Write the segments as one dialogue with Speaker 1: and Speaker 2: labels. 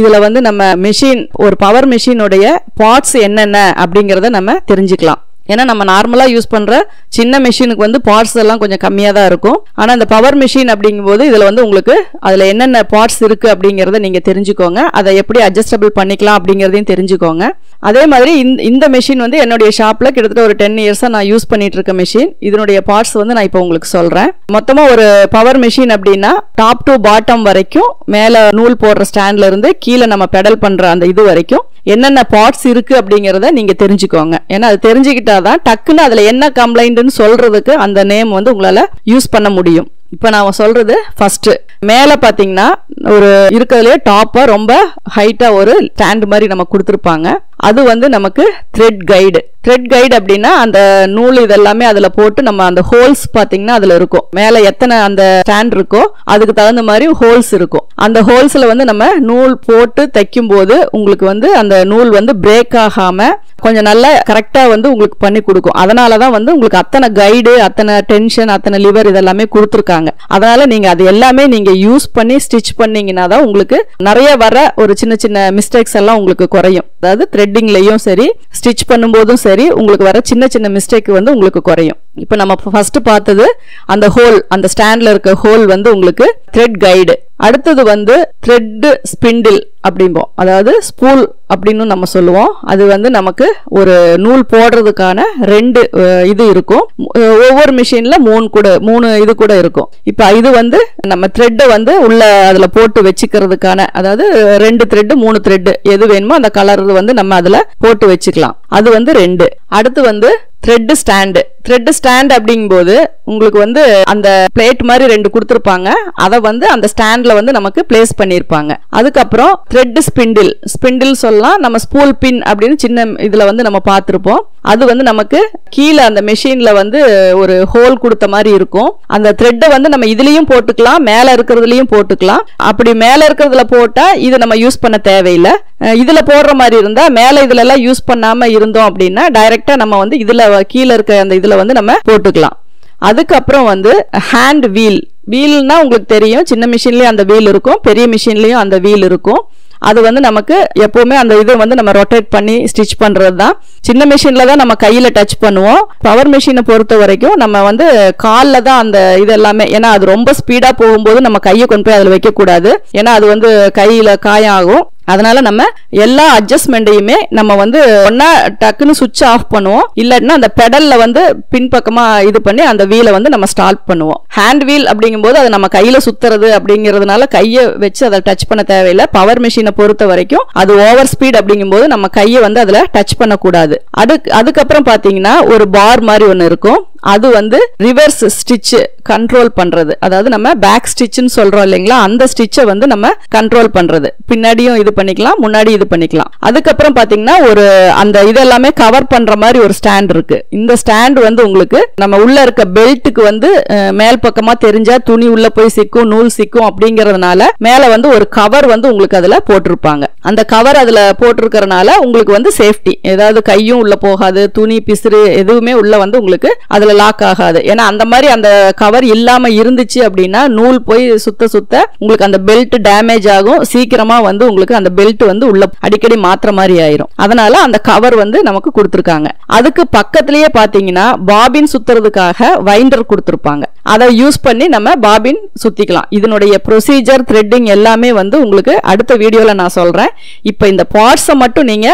Speaker 1: இதில் வந்து நம்ம மிஷின் ஒரு பவர் மிஷினுடைய பார்ட்ஸ் என்னென்ன அப்படிங்கிறத நம்ம தெரிஞ்சுக்கலாம். ஏன்னா நம்ம நார்மலாக யூஸ் பண்ணுற சின்ன மிஷினுக்கு வந்து பார்ட்ஸ் எல்லாம் கொஞ்சம் கம்மியாக தான் இருக்கும். ஆனால் இந்த பவர் மிஷின் அப்படிங்கும்போது இதில் வந்து உங்களுக்கு அதில் என்னென்ன பார்ட்ஸ் இருக்குது அப்படிங்கிறத நீங்கள் தெரிஞ்சுக்கோங்க. அதை எப்படி அட்ஜஸ்டபிள் பண்ணிக்கலாம் அப்படிங்கிறதையும் தெரிஞ்சுக்கோங்க. அதே மாதிரி இந்த இந்த மிஷின் வந்து என்னுடைய ஷாப்பில் கிட்டத்தட்ட ஒரு டென் இயர்ஸாக நான் யூஸ் பண்ணிட்டு இருக்க மிஷின் இதனுடைய பார்ட்ஸ் வந்து நான் இப்போ உங்களுக்கு சொல்கிறேன் மொத்தமாக ஒரு பவர் மிஷின் அப்படின்னா டாப் டு பாட்டம் வரைக்கும் மேலே நூல் போடுற ஸ்டாண்ட்லேருந்து கீழே நம்ம பெடல் பண்ணுற அந்த இது வரைக்கும் என்னென்ன பார்ட்ஸ் இருக்குது அப்படிங்கிறத நீங்கள் தெரிஞ்சுக்கோங்க. ஏன்னா அது தான் டக்குன்னு அதில் என்ன கம்ப்ளைண்ட்னு சொல்கிறதுக்கு அந்த நேம் வந்து உங்களால் யூஸ் பண்ண முடியும். இப்போ நான் சொல்கிறது ஃபஸ்ட்டு மேலே பார்த்தீங்கன்னா ஒரு இருக்கிறதுலே டாப்பாக ரொம்ப ஹைட்டாக ஒரு ஸ்டாண்ட் மாதிரி நம்ம கொடுத்துருப்பாங்க. அது வந்து நமக்கு த்ரெட் கைடு த்ரெட் கைடு அப்படின்னா அந்த நூல் இதெல்லாமே அதில் போட்டு நம்ம அந்த ஹோல்ஸ் பார்த்தீங்கன்னா அதில் இருக்கும். மேலே எத்தனை அந்த ஸ்டாண்ட் இருக்கோ அதுக்கு தகுந்த மாதிரி ஹோல்ஸ் இருக்கும். அந்த ஹோல்ஸில் வந்து நம்ம நூல் போட்டு தைக்கும் போது உங்களுக்கு வந்து அந்த நூல் வந்து பிரேக் ஆகாமல் கொஞ்சம் நல்லா கரெக்டாக வந்து உங்களுக்கு பண்ணி கொடுக்கும். அதனாலதான் வந்து உங்களுக்கு அத்தனை கைடு அத்தனை டென்ஷன் அத்தனை லிவர் இதெல்லாமே கொடுத்துருக்காங்க. அதனால நீங்கள் அது எல்லாமே நீங்கள் யூஸ் பண்ணி ஸ்டிச் பண்ணீங்கன்னா தான் உங்களுக்கு நிறைய வர ஒரு சின்ன சின்ன மிஸ்டேக்ஸ் எல்லாம் உங்களுக்கு குறையும். அதாவது த்ரெட் த்ரெட்டிங்லேயும் சரி ஸ்டிச் பண்ணும்போதும் சரி உங்களுக்கு வர சின்ன சின்ன மிஸ்டேக் வந்து உங்களுக்கு குறையும். இப்போ நம்ம ஃபஸ்ட்டு பார்த்தது அந்த ஹோல் அந்த ஸ்டாண்டில் இருக்க ஹோல் வந்து உங்களுக்கு த்ரெட் கைடு அடுத்தது வந்து த்ரெட்டு ஸ்பிண்டில் அப்படிம்போம் அதாவது ஸ்பூல் அப்படின்னு நம்ம சொல்லுவோம். அது வந்து நமக்கு ஒரு நூல் போடுறதுக்கான ரெண்டு இது இருக்கும். ஒவ்வொரு மிஷினில் மூணு கூட மூணு இது கூட இருக்கும். இப்போ இது வந்து நம்ம த்ரெட்டை வந்து உள்ள அதில் போட்டு வச்சுக்கிறதுக்கான அதாவது ரெண்டு த்ரெட்டு மூணு த்ரெட்டு எது வேணுமோ அந்த கலர் வந்து நம்ம அதில் போட்டு வச்சுக்கலாம். அது வந்து ரெண்டு. அடுத்து வந்து த்ரெட்டு ஸ்டாண்டு த்ரெட் ஸ்டாண்ட் அப்படிங்கும்போது உங்களுக்கு வந்து அந்த பிளேட் மாதிரி ரெண்டு கொடுத்துருப்பாங்க. அதை வந்து அந்த ஸ்டாண்டில் வந்து நமக்கு பிளேஸ் பண்ணியிருப்பாங்க அதுக்கப்புறம் த்ரெட் ஸ்பிண்டில் ஸ்பிண்டில் சொல்லலாம். நம்ம ஸ்பூல் பின் அப்படின்னு சின்ன இதில் வந்து நம்ம பார்த்துருப்போம். அது வந்து நமக்கு கீழே அந்த மெஷினில் வந்து ஒரு ஹோல் கொடுத்த மாதிரி இருக்கும். அந்த த்ரெட்டை வந்து நம்ம இதுலேயும் போட்டுக்கலாம் மேலே இருக்கிறதுலையும் போட்டுக்கலாம். அப்படி மேலே இருக்கிறதுல போட்டால் இது நம்ம யூஸ் பண்ண தேவையில்லை. இதில் போடுற மாதிரி இருந்தால் மேலே இதுலெல்லாம் யூஸ் பண்ணாமல் இருந்தோம் அப்படின்னா டைரெக்டாக நம்ம வந்து இதில் கீழே இருக்க அந்த இதில் வந்து நம்ம போட்டுக்கலாம். அதுக்கப்புறம் வந்து ஹேண்ட் வீல் வீல்னால் உங்களுக்கு தெரியும் சின்ன மிஷின்லேயும் அந்த வீல் இருக்கும் பெரிய மிஷின்லேயும் அந்த வீல் இருக்கும். அது வந்து நமக்கு எப்பவுமே அந்த இதை வந்து நம்ம ரொட்டேட் பண்ணி ஸ்டிச் பண்ணுறது தான் சின்ன மிஷினில் தான் நம்ம கையில் டச் பண்ணுவோம். பவர் மிஷினை பொறுத்த வரைக்கும் நம்ம வந்து காலில் தான் அந்த இது எல்லாமே ஏன்னா அது ரொம்ப ஸ்பீடாக போகும்போது நம்ம கையை கொண்டு போய் அதில் வைக்கக்கூடாது ஏன்னா அது வந்து கையில் காயம் ஆகும் அதனால நம்ம எல்லா அட்ஜஸ்ட்மெண்ட்டையுமே நம்ம வந்து ஒன்னா டக்குன்னு சுவிட்ச் ஆஃப் பண்ணுவோம். இல்லைன்னா அந்த பெடல்ல வந்து பின்பக்கமா இது பண்ணி அந்த வீலை வந்து நம்ம ஸ்டார்ட் பண்ணுவோம். ஹேண்ட் வீல் அப்படிங்கும்போது அது நம்ம கையில சுத்துறது அப்படிங்கிறதுனால கையை வச்சு அதை டச் பண்ண தேவையில்லை. பவர் மிஷினை பொறுத்த வரைக்கும் அது ஓவர் ஸ்பீட் அப்படிங்கும்போது நம்ம கையை வந்து அதுல டச் பண்ணக்கூடாது. அதுக்கு அதுக்கப்புறம் பாத்தீங்கன்னா ஒரு பார் மாதிரி ஒன்று இருக்கும். அது வந்து ரிவர்ஸ் ஸ்டிச் கண்ட்ரோல் பண்றது. அதாவது நம்ம பேக் ஸ்டிச்னு சொல்றோம் இல்லைங்களா? அந்த ஸ்டிச்சை வந்து நம்ம கண்ட்ரோல் பண்றது. பின்னாடியும் இது பண்ணிக்கலாம் முன்னாடி இது பண்ணிக்கலாம். அதுக்கப்புறம் பாத்தீங்கன்னா ஒரு அந்த இதெல்லாமே கவர் பண்ற மாதிரி ஒரு ஸ்டாண்ட் இருக்கு. இந்த ஸ்டாண்ட் வந்து உங்களுக்கு நம்ம உள்ள இருக்க பெல்ட்டுக்கு வந்து மேல் பக்கமா தெரிஞ்சா துணி உள்ள போய் சிக்கும் நூல் சிக்கும் அப்படிங்கறதுனால மேல வந்து ஒரு கவர் வந்து உங்களுக்கு அதுல போட்டிருப்பாங்க. அந்த கவர் அதுல போட்டிருக்கறனால உங்களுக்கு வந்து சேஃப்டி ஏதாவது கையும் உள்ள போகாது துணி பிசுறு எதுவுமே உள்ள வந்து உங்களுக்கு அதுல லாக் ஆகாது. ஏன்னா அந்த மாதிரி அந்த கவர் இல்லாம இருந்துச்சு அப்படின்னா நூல் போய் சுத்த சுத்த உங்களுக்கு அந்த பெல்ட் டேமேஜ் ஆகும். சீக்கிரமா வந்து உங்களுக்கு அந்த பெல்ட் வந்து உள்ள அடிக்கடி மாத்திர மாதிரி ஆயிரும். அதனால அந்த கவர் வந்து நமக்கு கொடுத்துருக்காங்க. அதுக்கு பக்கத்திலேயே பார்த்தீங்கன்னா பாபின் சுத்துறதுக்காக வைண்டர் கொடுத்துருப்பாங்க. அதை யூஸ் பண்ணி நம்ம பாபின் சுத்திக்கலாம். இதனுடைய ப்ரொசீஜர் த்ரெட்டிங் எல்லாமே வந்து உங்களுக்கு அடுத்த வீடியோல நான் சொல்றேன். இப்போ இந்த பார்ட்ஸை மட்டும் நீங்க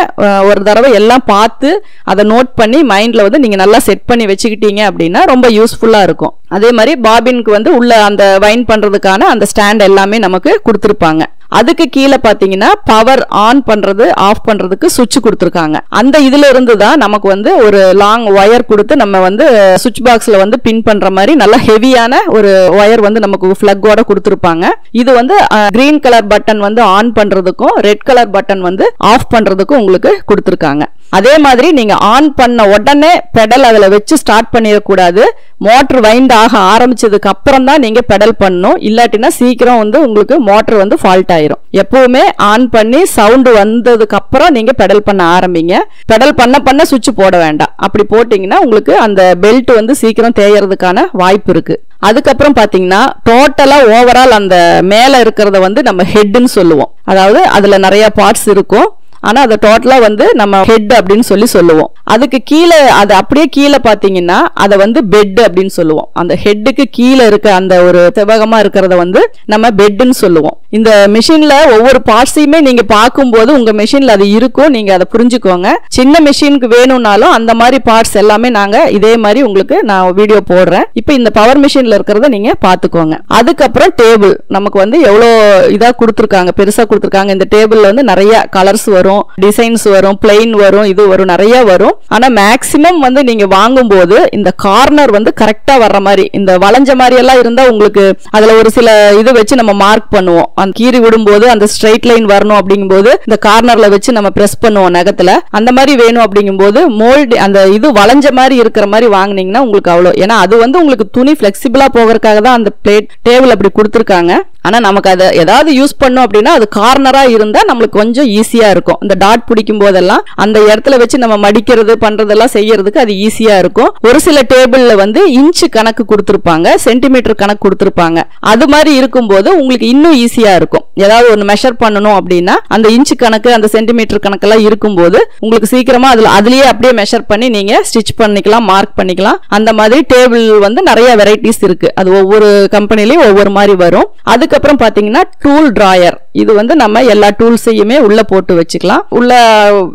Speaker 1: ஒரு தடவை எல்லாம் பார்த்து அதை நோட் பண்ணி மைண்ட்ல வந்து நீங்க நல்லா செட் பண்ணி வச்சுக்கிட்டீங்க அப்படின்னா ரொம்ப யூஸ்ஃபுல்லா இருக்கும். அதே மாதிரி பாபினுக்கு வந்து உள்ள அந்த வைன் பண்றதுக்கான அந்த ஸ்டாண்ட் எல்லாமே நமக்கு கொடுத்துருப்பாங்க. அதுக்கு கீழே பார்த்தீங்கன்னா பவர் ஆன் பண்ணுறது ஆஃப் பண்ணுறதுக்கு சுவிட்ச் கொடுத்துருக்காங்க. அந்த இதுல இருந்து தான் நமக்கு வந்து ஒரு லாங் ஒயர் கொடுத்து நம்ம வந்து சுவிட்ச் பாக்ஸில் வந்து பின் பண்ணுற மாதிரி நல்ல ஹெவியான ஒரு ஒயர் வந்து நமக்கு ஃப்ளக்கோட கொடுத்துருப்பாங்க. இது வந்து கிரீன் கலர் பட்டன் வந்து ஆன் பண்ணுறதுக்கும் ரெட் கலர் பட்டன் வந்து ஆஃப் பண்ணுறதுக்கும் உங்களுக்கு கொடுத்துருக்காங்க. அதே மாதிரி நீங்கள் ஆன் பண்ண உடனே பெடல் அதில் வச்சு ஸ்டார்ட் பண்ணிடக்கூடாது. மோட்ரு வைண்ட் ஆக ஆரம்பித்ததுக்கு அப்புறம் தான் நீங்கள் பெடல் பண்ணணும். இல்லாட்டினா சீக்கிரம் வந்து உங்களுக்கு மோட்ரு வந்து ஃபால்ட் ஆயிரும். எப்பவுமே ஆன் பண்ணி சவுண்டு வந்ததுக்கு அப்புறம் நீங்கள் பெடல் பண்ண ஆரம்பிங்க. பெடல் பண்ண பண்ண சுவிட்ச் போட வேண்டாம். அப்படி போட்டிங்கன்னா உங்களுக்கு அந்த பெல்ட் வந்து சீக்கிரம் தேயறதுக்கான வாய்ப்பு இருக்கு. அதுக்கப்புறம் பார்த்தீங்கன்னா டோட்டலாக ஓவரால் அந்த மேலே இருக்கிறத வந்து நம்ம ஹெட்டுன்னு சொல்லுவோம். அதாவது அதில் நிறையா பார்ட்ஸ் இருக்கும். ஆனால் அதை டோட்டலாக வந்து நம்ம ஹெட் அப்படின்னு சொல்லி சொல்லுவோம். அதுக்கு கீழே அது அப்படியே கீழே பார்த்தீங்கன்னா அதை வந்து பெட் அப்படின்னு சொல்லுவோம். அந்த ஹெட்டுக்கு கீழே இருக்க அந்த ஒரு செவ்வகமா இருக்கிறத வந்து நம்ம பெட்டுன்னு சொல்லுவோம். இந்த மிஷினில் ஒவ்வொரு பார்ட்ஸையுமே நீங்கள் பார்க்கும்போது உங்கள் மிஷினில் அது இருக்கும். நீங்கள் அதை புரிஞ்சுக்கோங்க. சின்ன மிஷினுக்கு வேணும்னாலும் அந்த மாதிரி பார்ட்ஸ் எல்லாமே நாங்கள் இதே மாதிரி உங்களுக்கு நான் வீடியோ போடுறேன். இப்போ இந்த பவர் மிஷினில் இருக்கிறத நீங்கள் பார்த்துக்கோங்க. அதுக்கப்புறம் டேபிள் நமக்கு வந்து எவ்வளோ இதாக கொடுத்துருக்காங்க பெருசாக கொடுத்துருக்காங்க. இந்த டேபிளில் வந்து நிறைய கலர்ஸ் வரும். டிசைன்ஸ் வரும் பிளெயின் வரும் இது வரும் நிறைய வரும். ஆனா மேக்சிமம் வந்து நீங்க வாங்கும்போது இந்த கார்னர் வந்து கரெக்டா வர்ற மாதிரி இந்த வளைஞ்ச மாதிரி எல்லாம் இருந்தா உங்களுக்கு அதுல ஒரு சில இது வச்சு நம்ம மார்க் பண்ணுவோம். அந்த கீறி விடும்போது அந்த ஸ்ட்ரைட் லைன் வரணும் அப்படிங்கும்போது இந்த கார்னர்ல வச்சு நம்ம பிரஸ் பண்ணுவோம் நகத்துல. அந்த மாதிரி வேணும் அப்படிங்கும்போது மோல்டு அந்த இது வளைஞ்ச மாதிரி இருக்கிற மாதிரி வாங்குனீங்கன்னா உங்களுக்கு அவ்வளோ ஏன்னா அது வந்து உங்களுக்கு துணி ஃபிளெக்சிபிளா போகிறதுக்காக தான் அந்த பிளேட் டேபிள் அப்படி கொடுத்துருக்காங்க. ஆனா நமக்கு அதை ஏதாவது யூஸ் பண்ணோம் அப்படின்னா அது கார்னரா இருந்தா நம்மளுக்கு கொஞ்சம் ஈஸியா இருக்கும். இந்த டாட் பிடிக்கும் போதெல்லாம் அந்த இடத்துல வச்சு நம்ம மடிக்கிறது பண்றதெல்லாம் செய்யறதுக்கு அது ஈஸியா இருக்கும். ஒரு சில டேபிள்ல வந்து இன்ச்சு கணக்கு கொடுத்துருப்பாங்க சென்டிமீட்டர் கணக்கு கொடுத்துருப்பாங்க. அது மாதிரி இருக்கும்போது உங்களுக்கு இன்னும் ஈஸியா இருக்கும். ஏதாவது ஒன்று மெஷர் பண்ணணும் அப்படின்னா அந்த இன்ச்சு கணக்கு அந்த சென்டிமீட்டர் கணக்கெல்லாம் இருக்கும்போது உங்களுக்கு சீக்கிரமா அதுல அதுலயே அப்படியே மெஷர் பண்ணி நீங்க ஸ்டிச் பண்ணிக்கலாம் மார்க் பண்ணிக்கலாம். அந்த மாதிரி டேபிள் வந்து நிறைய வெரைட்டிஸ் இருக்கு. அது ஒவ்வொரு கம்பெனிலையும் ஒவ்வொரு மாதிரி வரும். அதுக்கப்புறம் பாத்தீங்கன்னா டூல் டிராயர் இது வந்து நம்ம எல்லா டூல்ஸையுமே உள்ளே போட்டு வச்சுக்கலாம். உள்ளே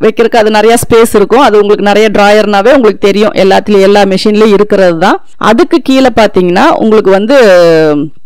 Speaker 1: வைக்கிறதுக்கு அது நிறையா ஸ்பேஸ் இருக்கும். அது உங்களுக்கு நிறைய ட்ராயர்னாவே உங்களுக்கு தெரியும். எல்லாத்துலேயும் எல்லா மிஷின்லேயும் இருக்கிறது தான் அதுக்கு கீழே பார்த்தீங்கன்னா உங்களுக்கு வந்து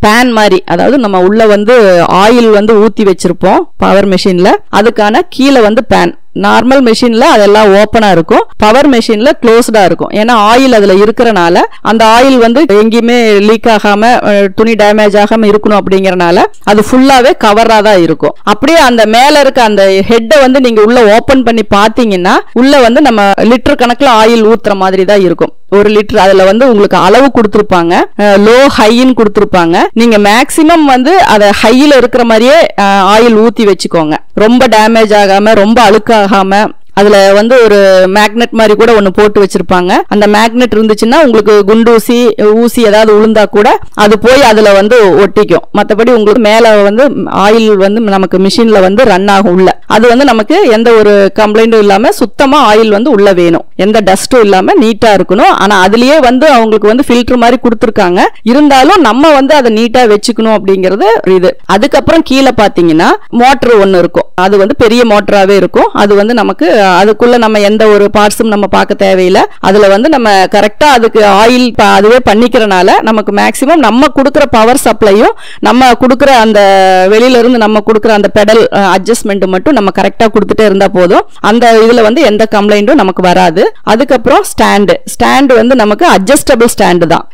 Speaker 1: பேன் மாதிரி அதாவது நம்ம உள்ளே வந்து ஆயில் வந்து ஊற்றி வச்சுருப்போம் பவர் மிஷினில் அதுக்கான கீழே வந்து பேன் நார்மல் மிஷினில் அதெல்லாம் ஓப்பனாக இருக்கும். பவர் மிஷினில் க்ளோஸ்டாக இருக்கும். ஏன்னா ஆயில் அதில் இருக்கிறனால அந்த ஆயில் வந்து எங்கேயுமே லீக் ஆகாமல் துணி டேமேஜ் ஆகாமல் இருக்கணும் அப்படிங்கறனால அது ஃபுல்லாகவே கவராக தான் இருக்கும். அப்படியே அந்த மேலே இருக்க அந்த ஹெட்டை வந்து நீங்கள் உள்ளே ஓப்பன் பண்ணி பார்த்தீங்கன்னா உள்ளே வந்து நம்ம லிட்டர் கணக்கில் ஆயில் ஊற்றுற மாதிரி தான் இருக்கும். ஒரு லிட்டர் அதுல வந்து உங்களுக்கு அளவு கொடுத்துருப்பாங்க. லோ ஹைன்னு கொடுத்துருப்பாங்க. நீங்க மேக்சிமம் வந்து அதை ஹையில இருக்கிற மாதிரியே ஆயில் ஊத்தி வச்சுக்கோங்க. ரொம்ப டேமேஜ் ஆகாம ரொம்ப அழுக்காகாம அதுல வந்து ஒரு மேக்னெட் மாதிரி கூட ஒன்று போட்டு வச்சிருப்பாங்க. அந்த மேக்னெட் இருந்துச்சுன்னா உங்களுக்கு குண்டூசி ஊசி ஏதாவது உளுந்தா கூட அது போய் அதுல வந்து ஒட்டிக்கும். மற்றபடி உங்களுக்கு மேலே வந்து ஆயில் வந்து நமக்கு மிஷின்ல வந்து ரன் ஆகும் உள்ள. அது வந்து நமக்கு எந்த ஒரு கம்ப்ளைண்ட்டும் இல்லாம சுத்தமா ஆயில் வந்து உள்ள வேணும். எந்த டஸ்ட்டும் இல்லாம நீட்டா இருக்கணும். ஆனா அதுலயே வந்து அவங்களுக்கு வந்து ஃபில்டர் மாதிரி கொடுத்துருக்காங்க. இருந்தாலும் நம்ம வந்து அதை நீட்டா வச்சுக்கணும் அப்படிங்கறது இது. அதுக்கப்புறம் கீழே பாத்தீங்கன்னா மோட்டர் ஒன்று இருக்கும். அது வந்து பெரிய மோட்டராகவே இருக்கும். அது வந்து நமக்கு அதுக்குள்ளே நம்ம எந்த ஒரு பார்ட்ஸும் நம்ம பார்க்க தேவையில்லை. அதில் வந்து நம்ம கரெக்டாக அதுக்கு ஆயில் அதுவே பண்ணிக்கிறனால நமக்கு மேக்ஸிமம் நம்ம கொடுக்குற பவர் சப்ளையும் நம்ம கொடுக்குற அந்த வெளியில இருந்து நம்ம கொடுக்குற அந்த பெடல் அட்ஜஸ்ட்மெண்ட் மட்டும் நம்ம கரெக்டாக கொடுத்துட்டே இருந்தால் போதும். அந்த இதில் வந்து எந்த கம்ப்ளைண்ட்டும் நமக்கு வராது. அதுக்கப்புறம் ஸ்டாண்டு ஸ்டாண்டு வந்து நமக்கு அட்ஜஸ்டபிள் ஸ்டாண்டு தான்.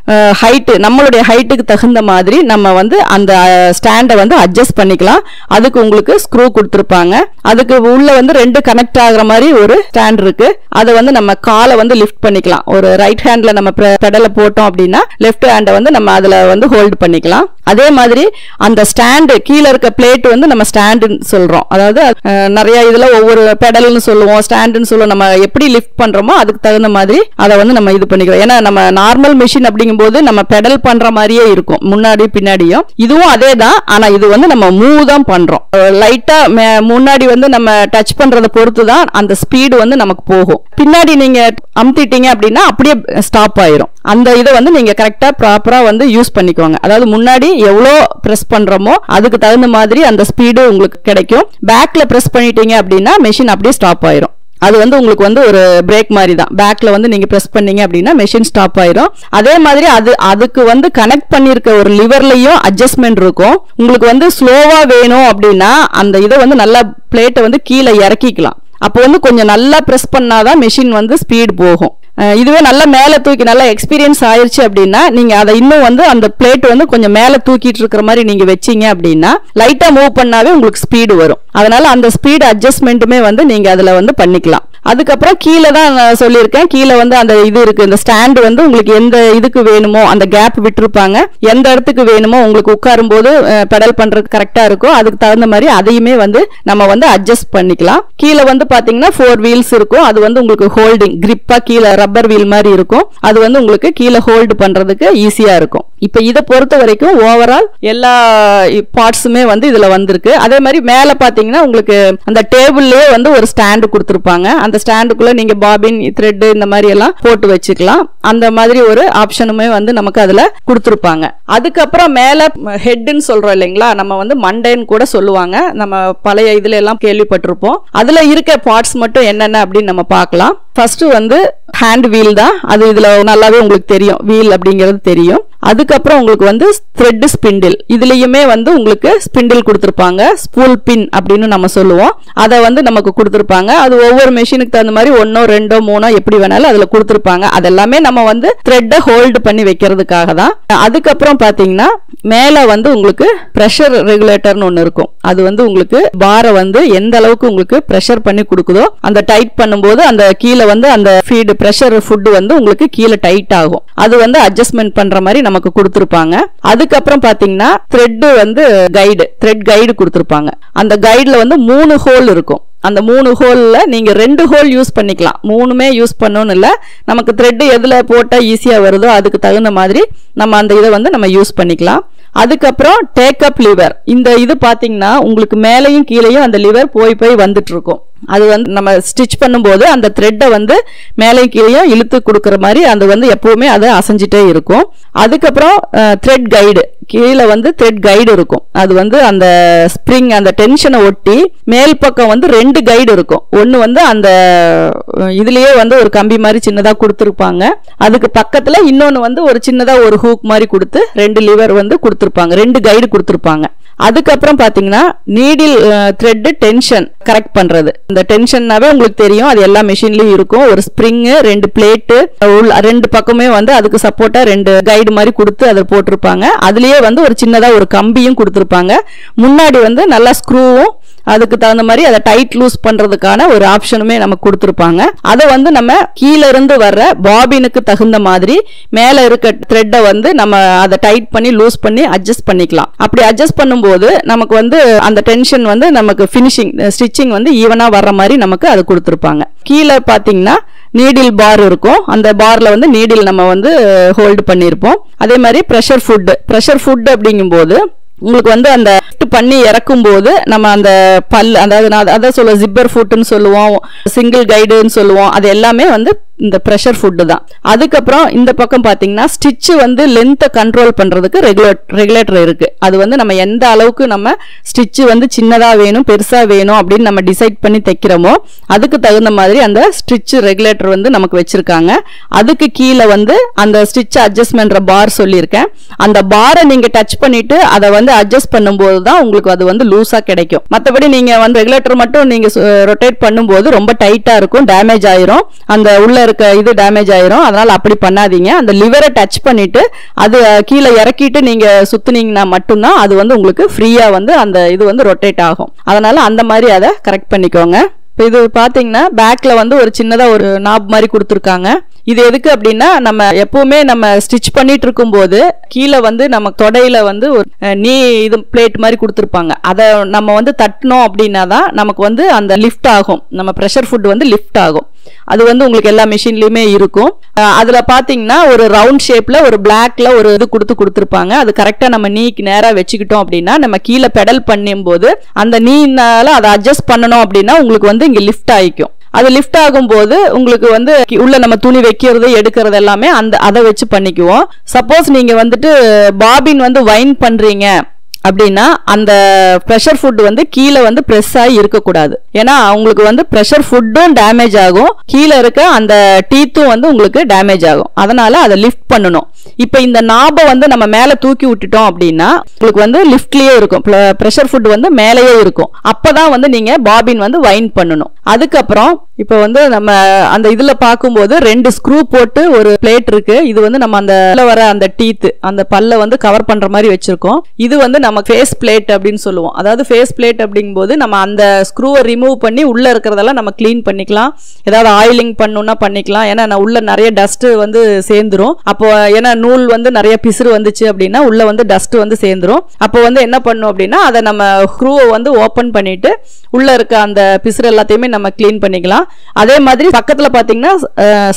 Speaker 1: ஹைட்டு நம்மளுடைய ஹைட்டுக்கு தகுந்த மாதிரி நம்ம வந்து அந்த ஸ்டாண்டை வந்து அட்ஜஸ்ட் பண்ணிக்கலாம். அதுக்கு உங்களுக்கு ஸ்க்ரூ கொடுத்துருப்பாங்க. அதுக்கு உள்ள வந்து ரெண்டு கனெக்ட் ஆகிற மாதிரி ஒரு ஸ்டாண்ட் இருக்கு. அதை வந்து நம்ம காலை வந்து லிஃப்ட் பண்ணிக்கலாம். ஒரு ரைட் ஹேண்ட்ல நம்ம பெடலை போட்டோம் அப்படின்னா லெஃப்ட் ஹேண்டை வந்து நம்ம அதுல வந்து ஹோல்டு பண்ணிக்கலாம். அதே மாதிரி அந்த ஸ்டாண்டு கீழே இருக்க பிளேட் வந்து நம்ம ஸ்டாண்டுன்னு சொல்றோம். அதாவது நிறைய இதுல ஒவ்வொரு பெடல்னு சொல்லுவோம் ஸ்டாண்டுன்னு சொல்லுவோம். நம்ம எப்படி லிஃப்ட் பண்றோமோ அதுக்கு தகுந்த மாதிரி அதை வந்து நம்ம இது பண்ணிக்கிறோம். ஏன்னா நம்ம நார்மல் மிஷின் அப்படிங்கும்போது நம்ம பெடல் பண்ற மாதிரியே இருக்கும். முன்னாடி பின்னாடியும். இதுவும் அதே தான் ஆனா இது வந்து நம்ம மூவ் தான் பண்றோம். லைட்டா முன்னாடி வந்து நம்ம டச் பண்றத பொறுத்து தான் அந்த ஸ்பீடு வந்து நமக்கு போகும். பின்னாடி நீங்க அமுத்திட்டீங்க அப்படின்னா அப்படியே ஸ்டாப் ஆயிரும். அந்த இதை வந்து நீங்க கரெக்டா ப்ராப்பரா வந்து யூஸ் பண்ணிக்கோங்க. அதாவது முன்னாடி எவ்வளோ ப்ரெஸ் பண்றோமோ அதுக்கு தகுந்த மாதிரி அந்த ஸ்பீடு உங்களுக்கு கிடைக்கும். பேக்ல ப்ரெஸ் பண்ணிட்டீங்க அப்படின்னா மெஷின் அப்படியே ஸ்டாப் ஆயிரும். அது வந்து உங்களுக்கு வந்து ஒரு பிரேக் மாதிரி தான். பேக்ல வந்து நீங்க ப்ரெஸ் பண்ணீங்க அப்படின்னா மெஷின் ஸ்டாப் ஆயிரும். அதே மாதிரி அது அதுக்கு வந்து கனெக்ட் பண்ணிருக்க ஒரு லிவர்லயும் அட்ஜஸ்ட்மெண்ட் இருக்கும். உங்களுக்கு வந்து ஸ்லோவா வேணும் அப்படின்னா அந்த இதை வந்து நல்லா பிளேட்டை வந்து கீழே இறக்கிக்கலாம். அப்போ வந்து கொஞ்சம் நல்லா ப்ரெஸ் பண்ணாதான் மெஷின் வந்து ஸ்பீடு போகும். இதுவே நல்லா மேலே தூக்கி நல்லா எக்ஸ்பீரியன்ஸ் ஆயிடுச்சு அப்படின்னா நீங்கள் அதை இன்னும் வந்து அந்த பிளேட் வந்து கொஞ்சம் மேலே தூக்கிட்டு இருக்கிற மாதிரி நீங்கள் வச்சீங்க அப்படின்னா லைட்டாக மூவ் பண்ணாவே உங்களுக்கு ஸ்பீடு வரும். அதனால அந்த ஸ்பீடு அட்ஜஸ்ட்மெண்ட்டுமே வந்து நீங்கள் அதில் வந்து பண்ணிக்கலாம். அதுக்கப்புறம் கீழே தான் நான் சொல்லியிருக்கேன். கீழே வந்து அந்த இது இருக்கு. இந்த ஸ்டாண்டு வந்து உங்களுக்கு எந்த இதுக்கு வேணுமோ அந்த கேப் விட்டுருப்பாங்க. எந்த இடத்துக்கு வேணுமோ உங்களுக்கு உட்காரும் போது பெடல் பண்ணுறதுக்கு கரெக்டாக இருக்கோ அதுக்கு தகுந்த மாதிரி அதையுமே வந்து நம்ம வந்து அட்ஜஸ்ட் பண்ணிக்கலாம். கீழே வந்து பார்த்தீங்கன்னா ஃபோர் வீல்ஸ் இருக்கும். அது வந்து உங்களுக்கு ஹோல்டிங் கிரிப்பாக கீழே ரப்பர் வீல் மாதிரி இருக்கும். அது வந்து உங்களுக்கு கீழே ஹோல்டு பண்ணுறதுக்கு ஈஸியாக இருக்கும். இப்போ இதை பொறுத்த வரைக்கும் ஓவரால் எல்லா பார்ட்ஸுமே வந்து இதில் வந்திருக்கு. அதே மாதிரி மேலே பார்த்தீங்கன்னா உங்களுக்கு அந்த டேபிள்லயே வந்து ஒரு ஸ்டாண்டு கொடுத்துருப்பாங்க. அந்த ஸ்டாண்டுக்குள்ளே நீங்கள் பாபின் த்ரெட்டு இந்த மாதிரி எல்லாம் போட்டு வச்சுக்கலாம். அந்த மாதிரி ஒரு ஆப்ஷனுமே வந்து நமக்கு அதில் கொடுத்துருப்பாங்க. அதுக்கப்புறம் மேலே ஹெட்டுன்னு சொல்கிறோம் இல்லைங்களா? நம்ம வந்து மண்டைன்னு கூட சொல்லுவாங்க. நம்ம பழைய இதுல எல்லாம் கேள்விப்பட்டிருப்போம். அதில் இருக்க பார்ட்ஸ் மட்டும் என்னென்ன அப்படின்னு நம்ம பார்க்கலாம். ஃபர்ஸ்ட் வந்து ஹேண்ட் வீல் தான். அது இதில் நல்லாவே உங்களுக்கு தெரியும். வீல் அப்படிங்கிறது தெரியும். அதுக்கப்புறம் உங்களுக்கு வந்து த்ரெட்டு ஸ்பிண்டில் இதுலேயுமே வந்து உங்களுக்கு ஸ்பிண்டில் கொடுத்துருப்பாங்க. ஸ்பூல் பின் அப்படின்னு நம்ம சொல்லுவோம். அதை வந்து நமக்கு கொடுத்துருப்பாங்க. அது ஒவ்வொரு மெஷினுக்கு தகுந்த மாதிரி ஒன்றோ ரெண்டோ மூணோ எப்படி வேணாலும் அதில் கொடுத்துருப்பாங்க. அதெல்லாமே நம்ம வந்து த்ரெட்டை ஹோல்டு பண்ணி வைக்கிறதுக்காக தான். அதுக்கப்புறம் பார்த்தீங்கன்னா மேலே வந்து உங்களுக்கு ப்ரெஷர் ரெகுலேட்டர்னு ஒன்று இருக்கும். அது வந்து உங்களுக்கு பாரை வந்து எந்த அளவுக்கு உங்களுக்கு ப்ரெஷர் பண்ணி கொடுக்குதோ அந்த டைட் பண்ணும்போது அந்த கீழே வந்து அந்த ஃபீடு ப்ரெஷர் ஃபுட்டு வந்து உங்களுக்கு கீழே டைட் ஆகும். அது வந்து அட்ஜஸ்ட்மெண்ட் பண்ணுற மாதிரி நமக்கு கொடுத்துருப்பாங்க. அதுக்கப்புறம் பாத்தீங்கன்னா த்ரெட்டு வந்து கைடு த்ரெட் கைடு கொடுத்துருப்பாங்க. அந்த கைடுல வந்து மூணு ஹோல் இருக்கும். அந்த மூணு ஹோலில் நீங்கள் ரெண்டு ஹோல் யூஸ் பண்ணிக்கலாம். மூணுமே யூஸ் பண்ணணும்னு இல்லை. நமக்கு த்ரெட்டு எதில் போட்டால் ஈஸியாக வருதோ அதுக்கு தகுந்த மாதிரி நம்ம அந்த இதை வந்து நம்ம யூஸ் பண்ணிக்கலாம். அதுக்கப்புறம் டேக்கப் லிவர் இந்த இது பார்த்தீங்கன்னா உங்களுக்கு மேலேயும் கீழேயும் அந்த லிவர் போய் போய் வந்துட்டு இருக்கும். அது வந்து நம்ம ஸ்டிச் பண்ணும்போது அந்த த்ரெட்டை வந்து மேலே கீழே இழுத்து கொடுக்குற மாதிரி அது வந்து எப்போவுமே அது அசைஞ்சிட்டே இருக்கும். அதுக்கப்புறம் த்ரெட் கைடு கீழே வந்து த்ரெட் கைடு இருக்கும். அது வந்து அந்த ஸ்ப்ரிங் அந்த டென்ஷனை ஒட்டி மேல் பக்கம் வந்து ரெண்டு கைடு இருக்கும். ஒன்று வந்து அந்த இதுலேயே வந்து ஒரு கம்பி மாதிரி சின்னதாக கொடுத்துருப்பாங்க. அதுக்கு பக்கத்தில் இன்னொன்று வந்து ஒரு சின்னதாக ஒரு ஹூக் மாதிரி கொடுத்து ரெண்டு லிவர் வந்து கொடுத்துருப்பாங்க. ரெண்டு கைடு கொடுத்துருப்பாங்க. அதுக்கப்புறம் பார்த்தீங்கன்னா நீடில் த்ரெட்டு டென்ஷன் கரெக்ட் பண்ணுறது இந்த டென்ஷன்னாவே உங்களுக்கு தெரியும். அது எல்லா மிஷின்லயும் இருக்கும். ஒரு ஸ்ப்ரிங்கு ரெண்டு பிளேட்டு ரெண்டு பக்கமே வந்து அதுக்கு சப்போர்ட்டா ரெண்டு கைடு மாதிரி கொடுத்து அதை போட்டிருப்பாங்க. அதுலயே வந்து ஒரு சின்னதா ஒரு கம்பியும் கொடுத்துருப்பாங்க. முன்னாடி வந்து நல்லா ஸ்க்ரூவும் அதுக்கு தகுந்த மாதிரி அதை டைட் லூஸ் பண்றதுக்கான ஒரு ஆப்ஷனுமே நமக்கு கொடுத்துருப்பாங்க. அதை வந்து நம்ம கீழே இருந்து வர்ற பாபினுக்கு தகுந்த மாதிரி மேலே இருக்க த்ரெட்டை வந்து நம்ம அதை டைட் பண்ணி லூஸ் பண்ணி அட்ஜஸ்ட் பண்ணிக்கலாம். அப்படி அட்ஜஸ்ட் பண்ணும்போது நமக்கு வந்து அந்த டென்ஷன் வந்து நமக்கு ஃபினிஷிங் ஸ்டிச்சிங் வந்து ஈவனாக வர்ற மாதிரி நமக்கு அது கொடுத்துருப்பாங்க. கீழே பார்த்தீங்கன்னா நீடில் பார் இருக்கும். அந்த பார்ல வந்து நீடில் நம்ம வந்து ஹோல்டு பண்ணியிருப்போம். அதே மாதிரி ப்ரெஷர் ஃபுட்டு ப்ரெஷர் ஃபுட் அப்படிங்கும்போது உங்களுக்கு வந்து அந்த லிஃப்ட் பண்ணி இறக்கும்போது நம்ம அந்த பல் அதாவது நான் அதான் சொல்ல ஜிப்பர் ஃபுட்டுன்னு சொல்லுவோம் சிங்கிள் கைடுன்னு சொல்லுவோம் அது எல்லாமே வந்து இந்த ப்ரெஷர் ஃபுட்டு தான். அதுக்கப்புறம் இந்த பக்கம் பார்த்தீங்கன்னா ஸ்டிச்சு வந்து லென்த்தை கண்ட்ரோல் பண்ணுறதுக்கு ரெகுலேட் ரெகுலேட்டர் இருக்குது அது வந்து நம்ம எந்த அளவுக்கு நம்ம ஸ்டிச்சு வந்து சின்னதாக வேணும் பெருசாக வேணும் அப்படின்னு நம்ம டிசைட் பண்ணி தைக்கிறோமோ அதுக்கு தகுந்த மாதிரி அந்த ஸ்டிச்சு ரெகுலேட்டர் வந்து நமக்கு வச்சுருக்காங்க. அதுக்கு கீழே வந்து அந்த ஸ்டிச் அட்ஜஸ்ட் பார் சொல்லியிருக்கேன். அந்த பாரை நீங்கள் டச் பண்ணிவிட்டு அதை வந்து அட்ஜஸ்ட் பண்ணும்போது தான் உங்களுக்கு அது வந்து லூஸாக கிடைக்கும். மற்றபடி நீங்கள் வந்து ரெகுலேட்டர் மட்டும் நீங்கள் ரொட்டேட் பண்ணும்போது ரொம்ப டைட்டாக இருக்கும் டேமேஜ் ஆயிரும். அந்த உள்ளே இருக்க இது டேமேஜ் ஆயிரும். அதனால் அப்படி பண்ணாதீங்க. அந்த லிவரை டச் பண்ணிவிட்டு அது கீழே இறக்கிட்டு நீங்கள் சுற்றுனீங்கன்னா மட்டும்தான் அது வந்து உங்களுக்கு ஃப்ரீயாக வந்து அந்த இது வந்து ரொட்டேட் ஆகும். அதனால் அந்த மாதிரி அதை கரெக்ட் பண்ணிக்கோங்க. இப்போ இது பார்த்தீங்கன்னா பேக்கில் வந்து ஒரு சின்னதாக ஒரு நாப் மாதிரி கொடுத்துருக்காங்க. இது எதுக்கு அப்படின்னா நம்ம எப்பவுமே நம்ம ஸ்டிச் பண்ணிட்டு இருக்கும்போது கீழே வந்து நம்ம தொடையில வந்து ஒரு நீ இது பிளேட் மாதிரி கொடுத்துருப்பாங்க. அதை நம்ம வந்து தட்டினோம் அப்படின்னா தான் நமக்கு வந்து அந்த லிஃப்ட் ஆகும். நம்ம ப்ரெஷர் ஃபுட் வந்து லிஃப்ட் ஆகும். அது வந்து உங்களுக்கு எல்லா மிஷின்லையுமே இருக்கும். அதில் பார்த்தீங்கன்னா ஒரு ரவுண்ட் ஷேப்பில் ஒரு பிளாக்ல ஒரு இது கொடுத்து கொடுத்துருப்பாங்க. அது கரெக்டாக நம்ம நீக்கு நேராக வச்சுக்கிட்டோம் அப்படின்னா நம்ம கீழே பெடல் பண்ணும்போது அந்த நீனால அதை அட்ஜஸ்ட் பண்ணணும் அப்படின்னா உங்களுக்கு வந்து இங்கே லிஃப்ட் ஆகிக்கும் அது லிஃப்ட் ஆகும்போது உங்களுக்கு வந்து உள்ள நம்ம துணி வைக்கிறது எடுக்கிறது எல்லாமே அந்த அதை வச்சு பண்ணிக்குவோம். சப்போஸ் நீங்கள் வந்துட்டு பாபின் வந்து வைன் பண்ணுறீங்க அப்படின்னா அந்த ப்ரெஷர் ஃபுட் வந்து கீழே வந்து ப்ரெஸ் ஆகி இருக்கக்கூடாது. ஏன்னா அவங்களுக்கு வந்து ப்ரெஷர் ஃபுட்டும் டேமேஜ் ஆகும். கீழே இருக்க அந்த டீத்தும் வந்து உங்களுக்கு டேமேஜ் ஆகும். அதனால அதை லிஃப்ட் பண்ணணும். இப்போ இந்த நாபை வந்து நம்ம மேலே தூக்கி விட்டுட்டோம் அப்படின்னா உங்களுக்கு வந்து லிஃப்ட்லேயே இருக்கும். ப்ரெஷர் ஃபுட் வந்து மேலேயே இருக்கும். அப்பதான் வந்து நீங்கள் பாபின் வந்து வைன் பண்ணணும். அதுக்கப்புறம் இப்போ வந்து நம்ம அந்த இதில் பார்க்கும்போது ரெண்டு ஸ்க்ரூ போட்டு ஒரு பிளேட் இருக்கு. இது வந்து நம்ம அந்த வர அந்த டீத்து அந்த பல்ல வந்து கவர் பண்ணுற மாதிரி வச்சிருக்கோம். இது வந்து நம்ம ஃபேஸ் பிளேட் அப்படின்னு சொல்லுவோம். அதாவது ஃபேஸ் பிளேட் அப்படிங்கும்போது நம்ம அந்த ஸ்க்ரூவை ரிமூவ் பண்ணி உள்ளே இருக்கிறதெல்லாம் நம்ம க்ளீன் பண்ணிக்கலாம். ஏதாவது ஆயிலிங் பண்ணணும்னா பண்ணிக்கலாம். ஏன்னா நான் உள்ள நிறைய டஸ்ட்டு வந்து சேர்ந்துரும். அப்போ ஏன்னா நூல் வந்து நிறைய பிசுறு வந்துச்சு அப்படின்னா உள்ள வந்து டஸ்ட் வந்து சேர்ந்துரும். அப்போ வந்து என்ன பண்ணும் அப்படின்னா அதை நம்ம ஸ்க்ரூவை வந்து ஓப்பன் பண்ணிட்டு உள்ள இருக்க அந்த பிசுறு எல்லாத்தையுமே நம்ம க்ளீன் பண்ணிக்கலாம். அதே மாதிரி பக்கத்தில் பார்த்தீங்கன்னா